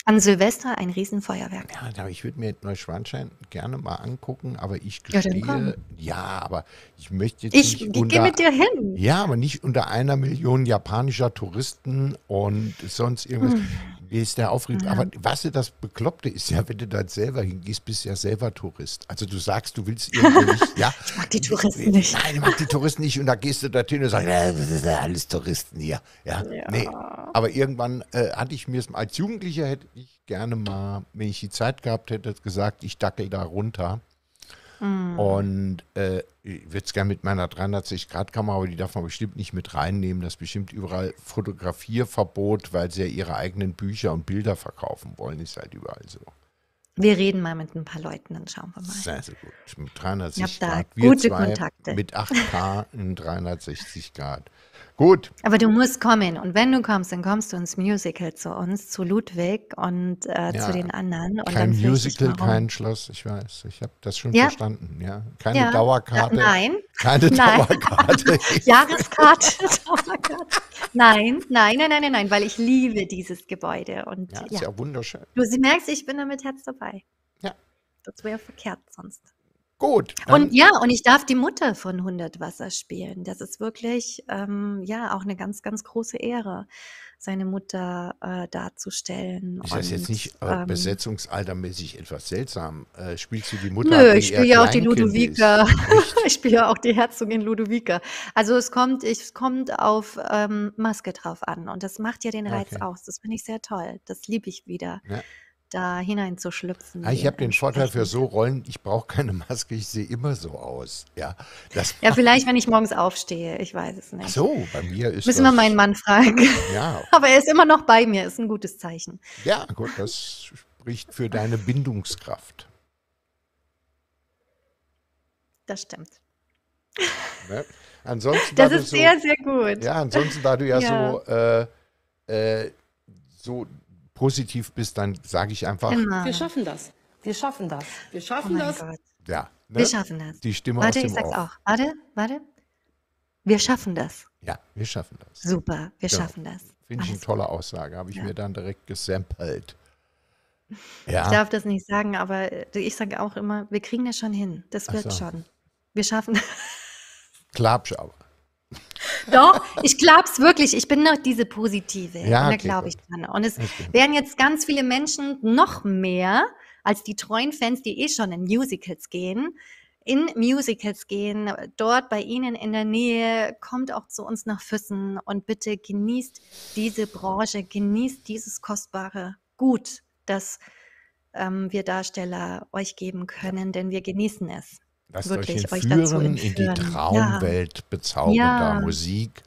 An Silvester ein Riesenfeuerwerk. Ja, ich würde mir Neuschwanstein gerne mal angucken, aber ich gestehe, ja, aber ich möchte jetzt Ich nicht gehe unter, mit dir hin. ja, aber nicht unter einer Million japanischer Touristen und sonst irgendwas. Hm. Wie ist der Aufrieb? Ja. Aber was du das Bekloppte ist ja, wenn du dann selber hingehst, bist du ja selber Tourist. Also du sagst, du willst irgendwo nicht, ja. Ich mag die Touristen nicht. Nein, ich mag die Touristen nicht. Und da gehst du dorthin und sagst, ja, das sind ja alles Touristen hier. Ja, nee. Aber irgendwann äh, hatte ich mir es, als Jugendlicher hätte ich gerne mal, wenn ich die Zeit gehabt hätte, gesagt, ich dackel da runter. Hm. Und äh, ich würde es gerne mit meiner 360-Grad-Kamera, aber die darf man bestimmt nicht mit reinnehmen. Das ist bestimmt überall Fotografierverbot, weil sie ja ihre eigenen Bücher und Bilder verkaufen wollen. Ist halt überall so. Wir reden mal mit ein paar Leuten, dann schauen wir mal. Sehr, sehr gut. Mit 360 Ich Grad. Wir gute zwei Kontakte. Mit 8K in 360 Grad. Gut. Aber du musst kommen. Und wenn du kommst, dann kommst du ins Musical zu uns, zu Ludwig und äh, Ja, zu den anderen. Und Kein Musical, kein Schloss, ich weiß. Ich habe das schon Ja. verstanden. Ja. Keine Ja. Dauerkarte. Nein. Keine Nein. Dauerkarte. Jahreskarte. Dauerkarte. nein, nein, nein, nein, nein, nein, weil ich liebe dieses Gebäude. Und ja, ja, ist ja wunderschön. du sie merkst, ich bin da mit Herz dabei. Ja. Das wäre verkehrt sonst. Gut. Und ja, und ich darf die Mutter von 100 Wasser spielen. Das ist wirklich, ähm, ja, auch eine ganz, ganz große Ehre, seine Mutter äh, darzustellen. ist das jetzt Und, nicht äh, ähm, besetzungsaltermäßig etwas seltsam? Äh, spielst du die Mutter? Nö, ich spiele ja auch die Ludovica. Ich spiele ja auch die Herzogin Ludovica. Also es kommt, es kommt auf ähm, Maske drauf an und das macht ja den Reiz Okay. aus. Das finde ich sehr toll. Das liebe ich wieder, Ja. Da hineinzuschlüpfen. Ah, ich habe den Vorteil für so Rollen, ich brauche keine Maske, ich sehe immer so aus. Ja, Ja, vielleicht, wenn ich morgens aufstehe. Ich weiß es Ach nicht. so, bei mir ist Müssen das, wir meinen Mann fragen. Ja, Aber er ist immer noch bei mir, ist ein gutes Zeichen. ja, gut, das spricht für deine Bindungskraft. Das stimmt. Ne? Ansonsten, da Das ist so, sehr, sehr gut. ja, ansonsten, da du ja, Ja. so, äh, äh, so positiv bist, dann sage ich einfach, Immer. Wir schaffen das. Wir schaffen das. Wir Oh schaffen mein das. Gott. ja, ne? Wir schaffen das. die Stimme Warte, aus ich dem sag's Off. auch. Warte, warte. Wir schaffen das. Ja, wir schaffen das. Super, wir Genau. schaffen das. Finde ich eine tolle Aussage, habe ich Ja. mir dann direkt gesampelt. Ich Ja, darf das nicht sagen, aber äh, ich sage auch immer, wir kriegen das schon hin. Das wird so. schon. Wir schaffen Klapsch aber. Doch, ich glaub's wirklich. Ich bin noch diese Positive. Ja, und da okay, glaube ich dran. Und es Okay. werden jetzt ganz viele Menschen noch mehr als die treuen Fans, die eh schon in Musicals gehen, in Musicals gehen, dort bei Ihnen in der Nähe, kommt auch zu uns nach Füssen und bitte genießt diese Branche, genießt dieses kostbare Gut, das ähm, wir Darsteller euch geben können, denn wir genießen es. Lasst wirklich euch euch entführen in die. Traumwelt bezaubernder Ja. Musik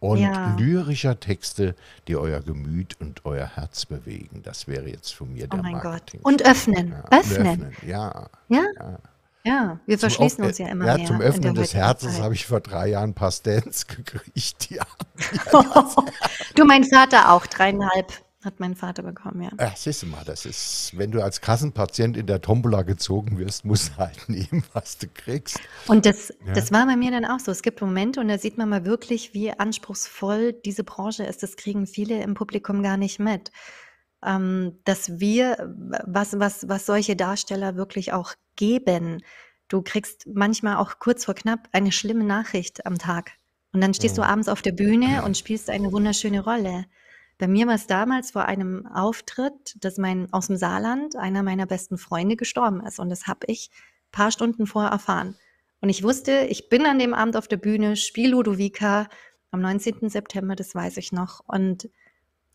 und Ja. lyrischer Texte, die euer Gemüt und euer Herz bewegen. Das wäre jetzt von mir Oh der mein Gott. Und öffnen, Ja, öffnen. Ja. Ja, ja. ja, wir Zum verschließen uns ja immer ja, mehr. zum Öffnen des Herzens habe ich vor drei Jahren ein paar Stands gekriegt. Ja. du, mein Vater auch, dreieinhalb hat mein Vater bekommen, ja. Ach, siehst du mal, das ist, wenn du als Kassenpatient in der Tombola gezogen wirst, musst du halt nehmen, was du kriegst. Und das, Ja. das war bei mir dann auch so. Es gibt Momente und da sieht man mal wirklich, wie anspruchsvoll diese Branche ist. Das kriegen viele im Publikum gar nicht mit. Ähm, dass wir, was, was, was solche Darsteller wirklich auch geben. Du kriegst manchmal auch kurz vor knapp eine schlimme Nachricht am Tag. Und dann stehst du Mhm. abends auf der Bühne und spielst eine wunderschöne Rolle. Bei mir war es damals vor einem Auftritt, dass mein aus dem Saarland einer meiner besten Freunde gestorben ist. Und das habe ich ein paar Stunden vorher erfahren. Und ich wusste, ich bin an dem Abend auf der Bühne, spiele Ludovica am 19. September, das weiß ich noch. Und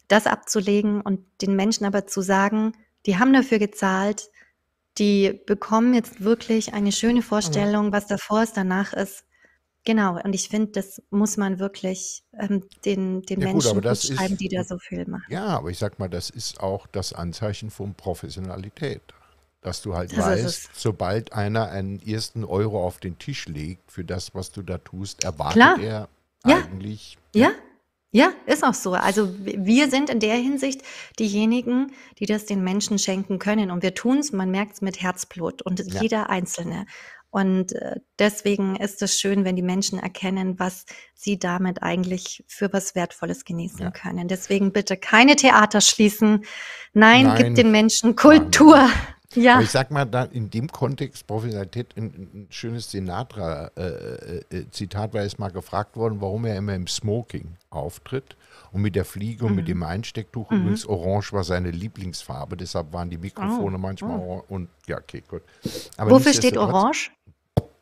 das abzulegen und den Menschen aber zu sagen, die haben dafür gezahlt, die bekommen jetzt wirklich eine schöne Vorstellung, was davor ist, danach ist. Genau, und ich finde, das muss man wirklich ähm, den, den Ja Menschen gut das ist- schreiben, die da so viel machen. Ja, aber ich sag mal, das ist auch das Anzeichen von Professionalität. Dass du halt Das weißt, sobald einer einen ersten Euro auf den Tisch legt für das, was du da tust, erwartet Klar. er Ja. eigentlich. Ja, ja, ist auch so. Also wir sind in der Hinsicht diejenigen, die das den Menschen schenken können. Und wir tun es, man merkt es mit Herzblut und Ja. jeder Einzelne. Und äh, deswegen ist es schön, wenn die Menschen erkennen, was sie damit eigentlich für was Wertvolles genießen Ja. können. Deswegen bitte keine Theater schließen. Nein, Nein, gib den Menschen Kultur. Ja, Aber ich sag mal, da in dem Kontext Professionalität, ein, ein schönes Sinatra-Zitat, weil es mal gefragt worden, warum er immer im Smoking auftritt und mit der Fliege und mit dem Einstecktuch. Übrigens, Orange war seine Lieblingsfarbe, deshalb waren die Mikrofone Oh, manchmal oh. orange und ja, okay, gut. Aber wofür steht Orange?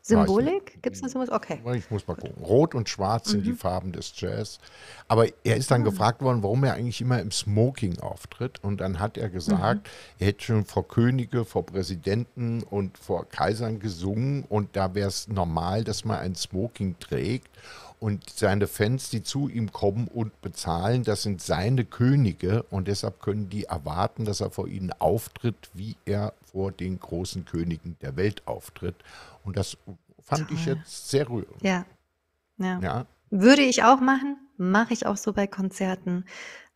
Symbolik? Gibt es da sowas? Okay. ich muss mal gucken. Rot und Schwarz sind Mhm. die Farben des Jazz. Aber er ist dann gefragt worden, warum er eigentlich immer im Smoking auftritt. Und dann hat er gesagt, Mhm. er hätte schon vor Könige, vor Präsidenten und vor Kaisern gesungen. Und da wäre es normal, dass man ein Smoking trägt. Und seine Fans, die zu ihm kommen und bezahlen, das sind seine Könige. Und deshalb können die erwarten, dass er vor ihnen auftritt, wie er vor den großen Königen der Welt auftritt. Und das fand ich Toll. jetzt sehr rührend. Ja. Ja. Ja, Würde ich auch machen, mache ich auch so bei Konzerten.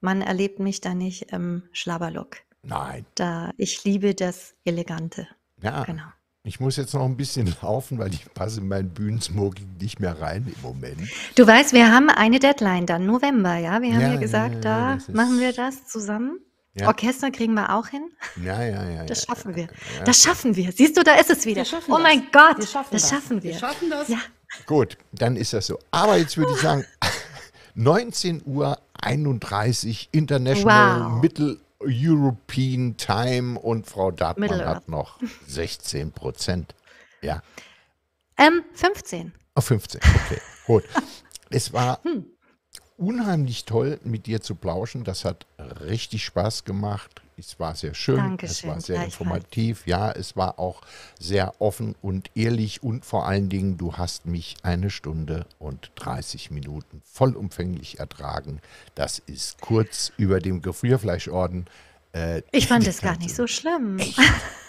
Man erlebt mich da nicht im Schlabberlook. nein. Da ich liebe das Elegante. Ja, Genau. Ich muss jetzt noch ein bisschen laufen, weil ich passe in meinen Bühnensmoking nicht mehr rein im Moment. Du weißt, wir haben eine Deadline dann, November, ja? Wir haben Ja, ja ja, gesagt, ja, da das ist- machen wir das zusammen. Ja. Orchester kriegen wir auch hin. Ja, ja, ja. Das ja. schaffen wir. Das schaffen wir. Siehst du, da ist es wieder. Oh das. mein Gott, Wir schaffen das das. schaffen wir. Wir schaffen das. Ja. Gut, dann ist das so. Aber jetzt würde ich sagen, 19 Uhr 31 International Wow. Middle European Time und Frau Dartmann hat noch 16 Prozent. Ja, Ähm, 15. auf 15. Okay, gut. Es war Hm. unheimlich toll, mit dir zu plauschen. Das hat richtig Spaß gemacht. Es war sehr schön, es Dankeschön, war sehr informativ. Ja, es war auch sehr offen und ehrlich und vor allen Dingen, du hast mich eine Stunde und 30 Minuten vollumfänglich ertragen. Das ist kurz über dem Gefrierfleischorden. Äh, Ich fand es gar nicht so schlimm.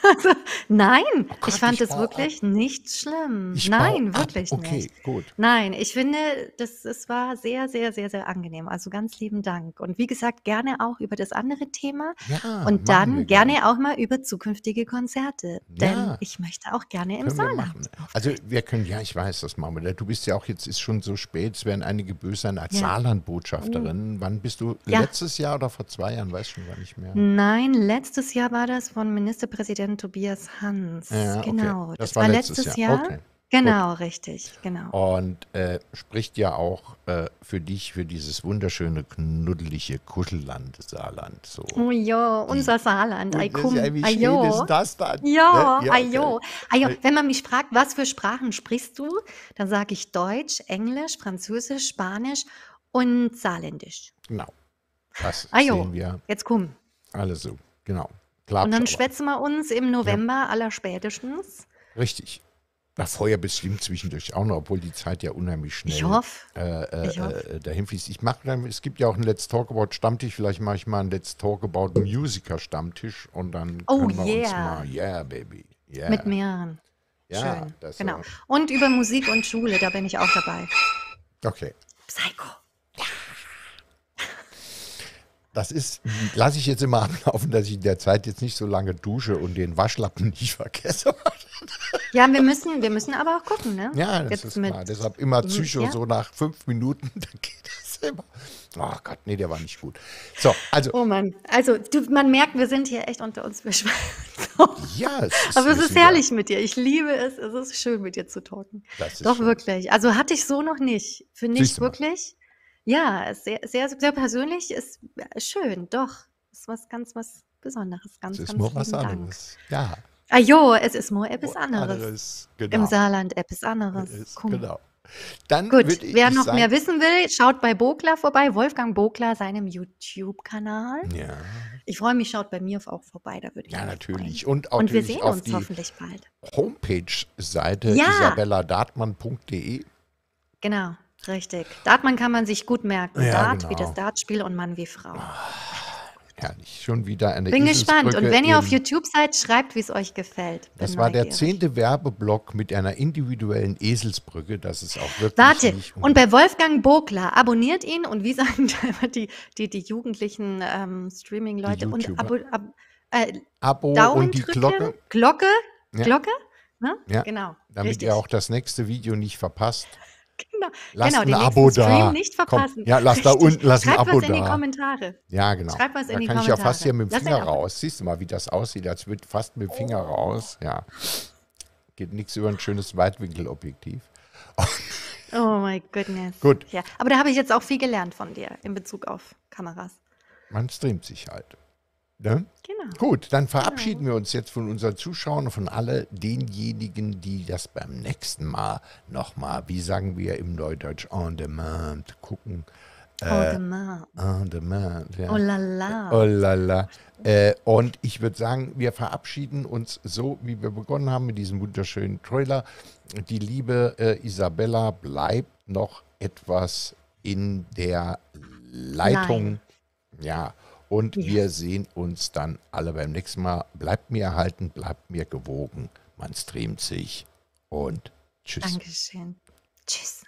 Also, nein, Gott, ich fand es wirklich nicht schlimm. Ich Nein, ab. wirklich Okay, nicht. gut. Nein, ich finde, das, es war sehr, sehr, sehr, sehr angenehm. Also ganz lieben Dank. Und wie gesagt, gerne auch über das andere Thema Ja, und dann wir gerne auch mal über zukünftige Konzerte. Denn Ja. ich möchte auch gerne im Können wir Saarland. machen. Also wir können, ja, ich weiß, das wir. Du bist ja auch jetzt, ist schon so spät, es werden einige böse sein als Ja. Saarland-Botschafterin. Wann bist du? Letztes Jahr oder vor zwei Jahren? Weiß schon gar nicht mehr. Nein, letztes Jahr war das von Ministerpräsident Tobias Hans. Ja, okay. Genau, Das das, war letztes letztes Jahr. Jahr. Okay, Genau, richtig, genau. Und äh, spricht ja auch äh, für dich, für dieses wunderschöne, knuddelige Kuschelland Saarland. So. Oh ja, unser Saarland. Das komm, ja, wie schön ist das dann? Ja, Ne? okay. jo. Ei, jo. Ei. Wenn man mich fragt, was für Sprachen sprichst du, dann sage ich Deutsch, Englisch, Französisch, Spanisch und Saarländisch. Genau. Das jo. sehen wir Jetzt komm. alle so. Genau. Klar, Und dann schwätzen wir uns im November allerspätestens. Richtig. Na, vorher bestimmt zwischendurch auch noch, obwohl die Zeit ja unheimlich schnell Ich hoffe. äh, äh, Ich äh, dahin fließt. Ich mache dann, es gibt ja auch einen Let's Talk About Stammtisch, vielleicht mache ich mal einen Let's Talk About Musiker Stammtisch und dann Oh, können wir uns yeah. mal, yeah, baby, yeah. Mit mehreren. Ja, Schön. das Genau. Und über Musik und Schule, da bin ich auch dabei. Okay. Psycho. Das ist, lasse ich jetzt immer ablaufen, dass ich in der Zeit jetzt nicht so lange dusche und den Waschlappen nicht vergesse. Ja, wir müssen, wir müssen aber auch gucken, ne? Ja, das Jetzt ist klar. Deshalb immer Psycho, ja. so nach fünf Minuten, dann geht das immer. Oh Gott, nee, der war nicht gut. So, also, Oh Mann, also du, man merkt, wir sind hier echt unter uns. Schweigen. ja, es ist, Aber es ist herrlich mit dir. Ich liebe es. Es ist schön, mit dir zu talken. Das ist Doch, schön. wirklich. Also hatte ich so noch nicht. Finde Siehst ich du mal. Ja, sehr, sehr, sehr persönlich. Ist schön. Doch. Ist was ganz was Besonderes. Ganz, Es ist ganz nur was Dank. anderes. Ja, Ah jo, es ist nur etwas anderes. Genau. Im Saarland etwas anderes. Ist, genau. Dann Gut, wer noch sagen, mehr wissen will, schaut bei Bokla vorbei. Wolfgang Bokla, seinem YouTube-Kanal. Ja, Ich freue mich, schaut bei mir auch vorbei. Da würde ich ja, natürlich. freuen. Und auch Und wir sehen auf uns die hoffentlich bald. Homepage-Seite Ja. isabelladartmann.de. Genau, richtig. Dartmann kann man sich gut merken. Ja, Dart wie genau. das Dartspiel und Mann wie Frau. Herrlich. Schon wieder eine Bin gespannt. Und wenn ihr auf YouTube seid, schreibt, wie es euch gefällt. Bin Das war der zehnte Werbeblock mit einer individuellen Eselsbrücke. Das ist auch wirklich Warte, nicht und bei Wolfgang Bogler, abonniert ihn und wie sagen da immer die, die, die jugendlichen ähm, Streaming-Leute und abo, ab, äh, Abo Daumen und die drücken, Glocke, Glocke, Ja. Glocke, ne? Ja, Genau, damit richtig. ihr auch das nächste Video nicht verpasst. Genau, Lasst genau, ein den Abo nächsten Stream da. nicht Komm, verpassen. ja, lasst da unten, lasst ein Schreibt Abo was in die da. Kommentare. Ja, genau. Schreibt was in da die kann ich ja fast hier mit dem Kommentare. Finger ein raus. Siehst du mal, wie das aussieht, als würde fast mit dem Finger raus. Ja. Geht nichts über ein schönes Weitwinkelobjektiv. Oh my goodness. Gut. Ja, aber da habe ich jetzt auch viel gelernt von dir in Bezug auf Kameras. Man streamt sich halt. Ne? Genau. Gut, dann verabschieden wir uns jetzt von unseren Zuschauern und von all denjenigen, die das beim nächsten Mal nochmal, wie sagen wir im Neudeutsch, on demand gucken. oh, the man. On demand, ja. Oh la la. Oh la la. Äh, und ich würde sagen, wir verabschieden uns so, wie wir begonnen haben mit diesem wunderschönen Trailer. Die liebe äh, Isabella bleibt noch etwas in der Leitung. Ja, und Ja. wir sehen uns dann alle beim nächsten Mal. Bleibt mir erhalten, bleibt mir gewogen. Man streamt sich und tschüss. Dankeschön. Tschüss.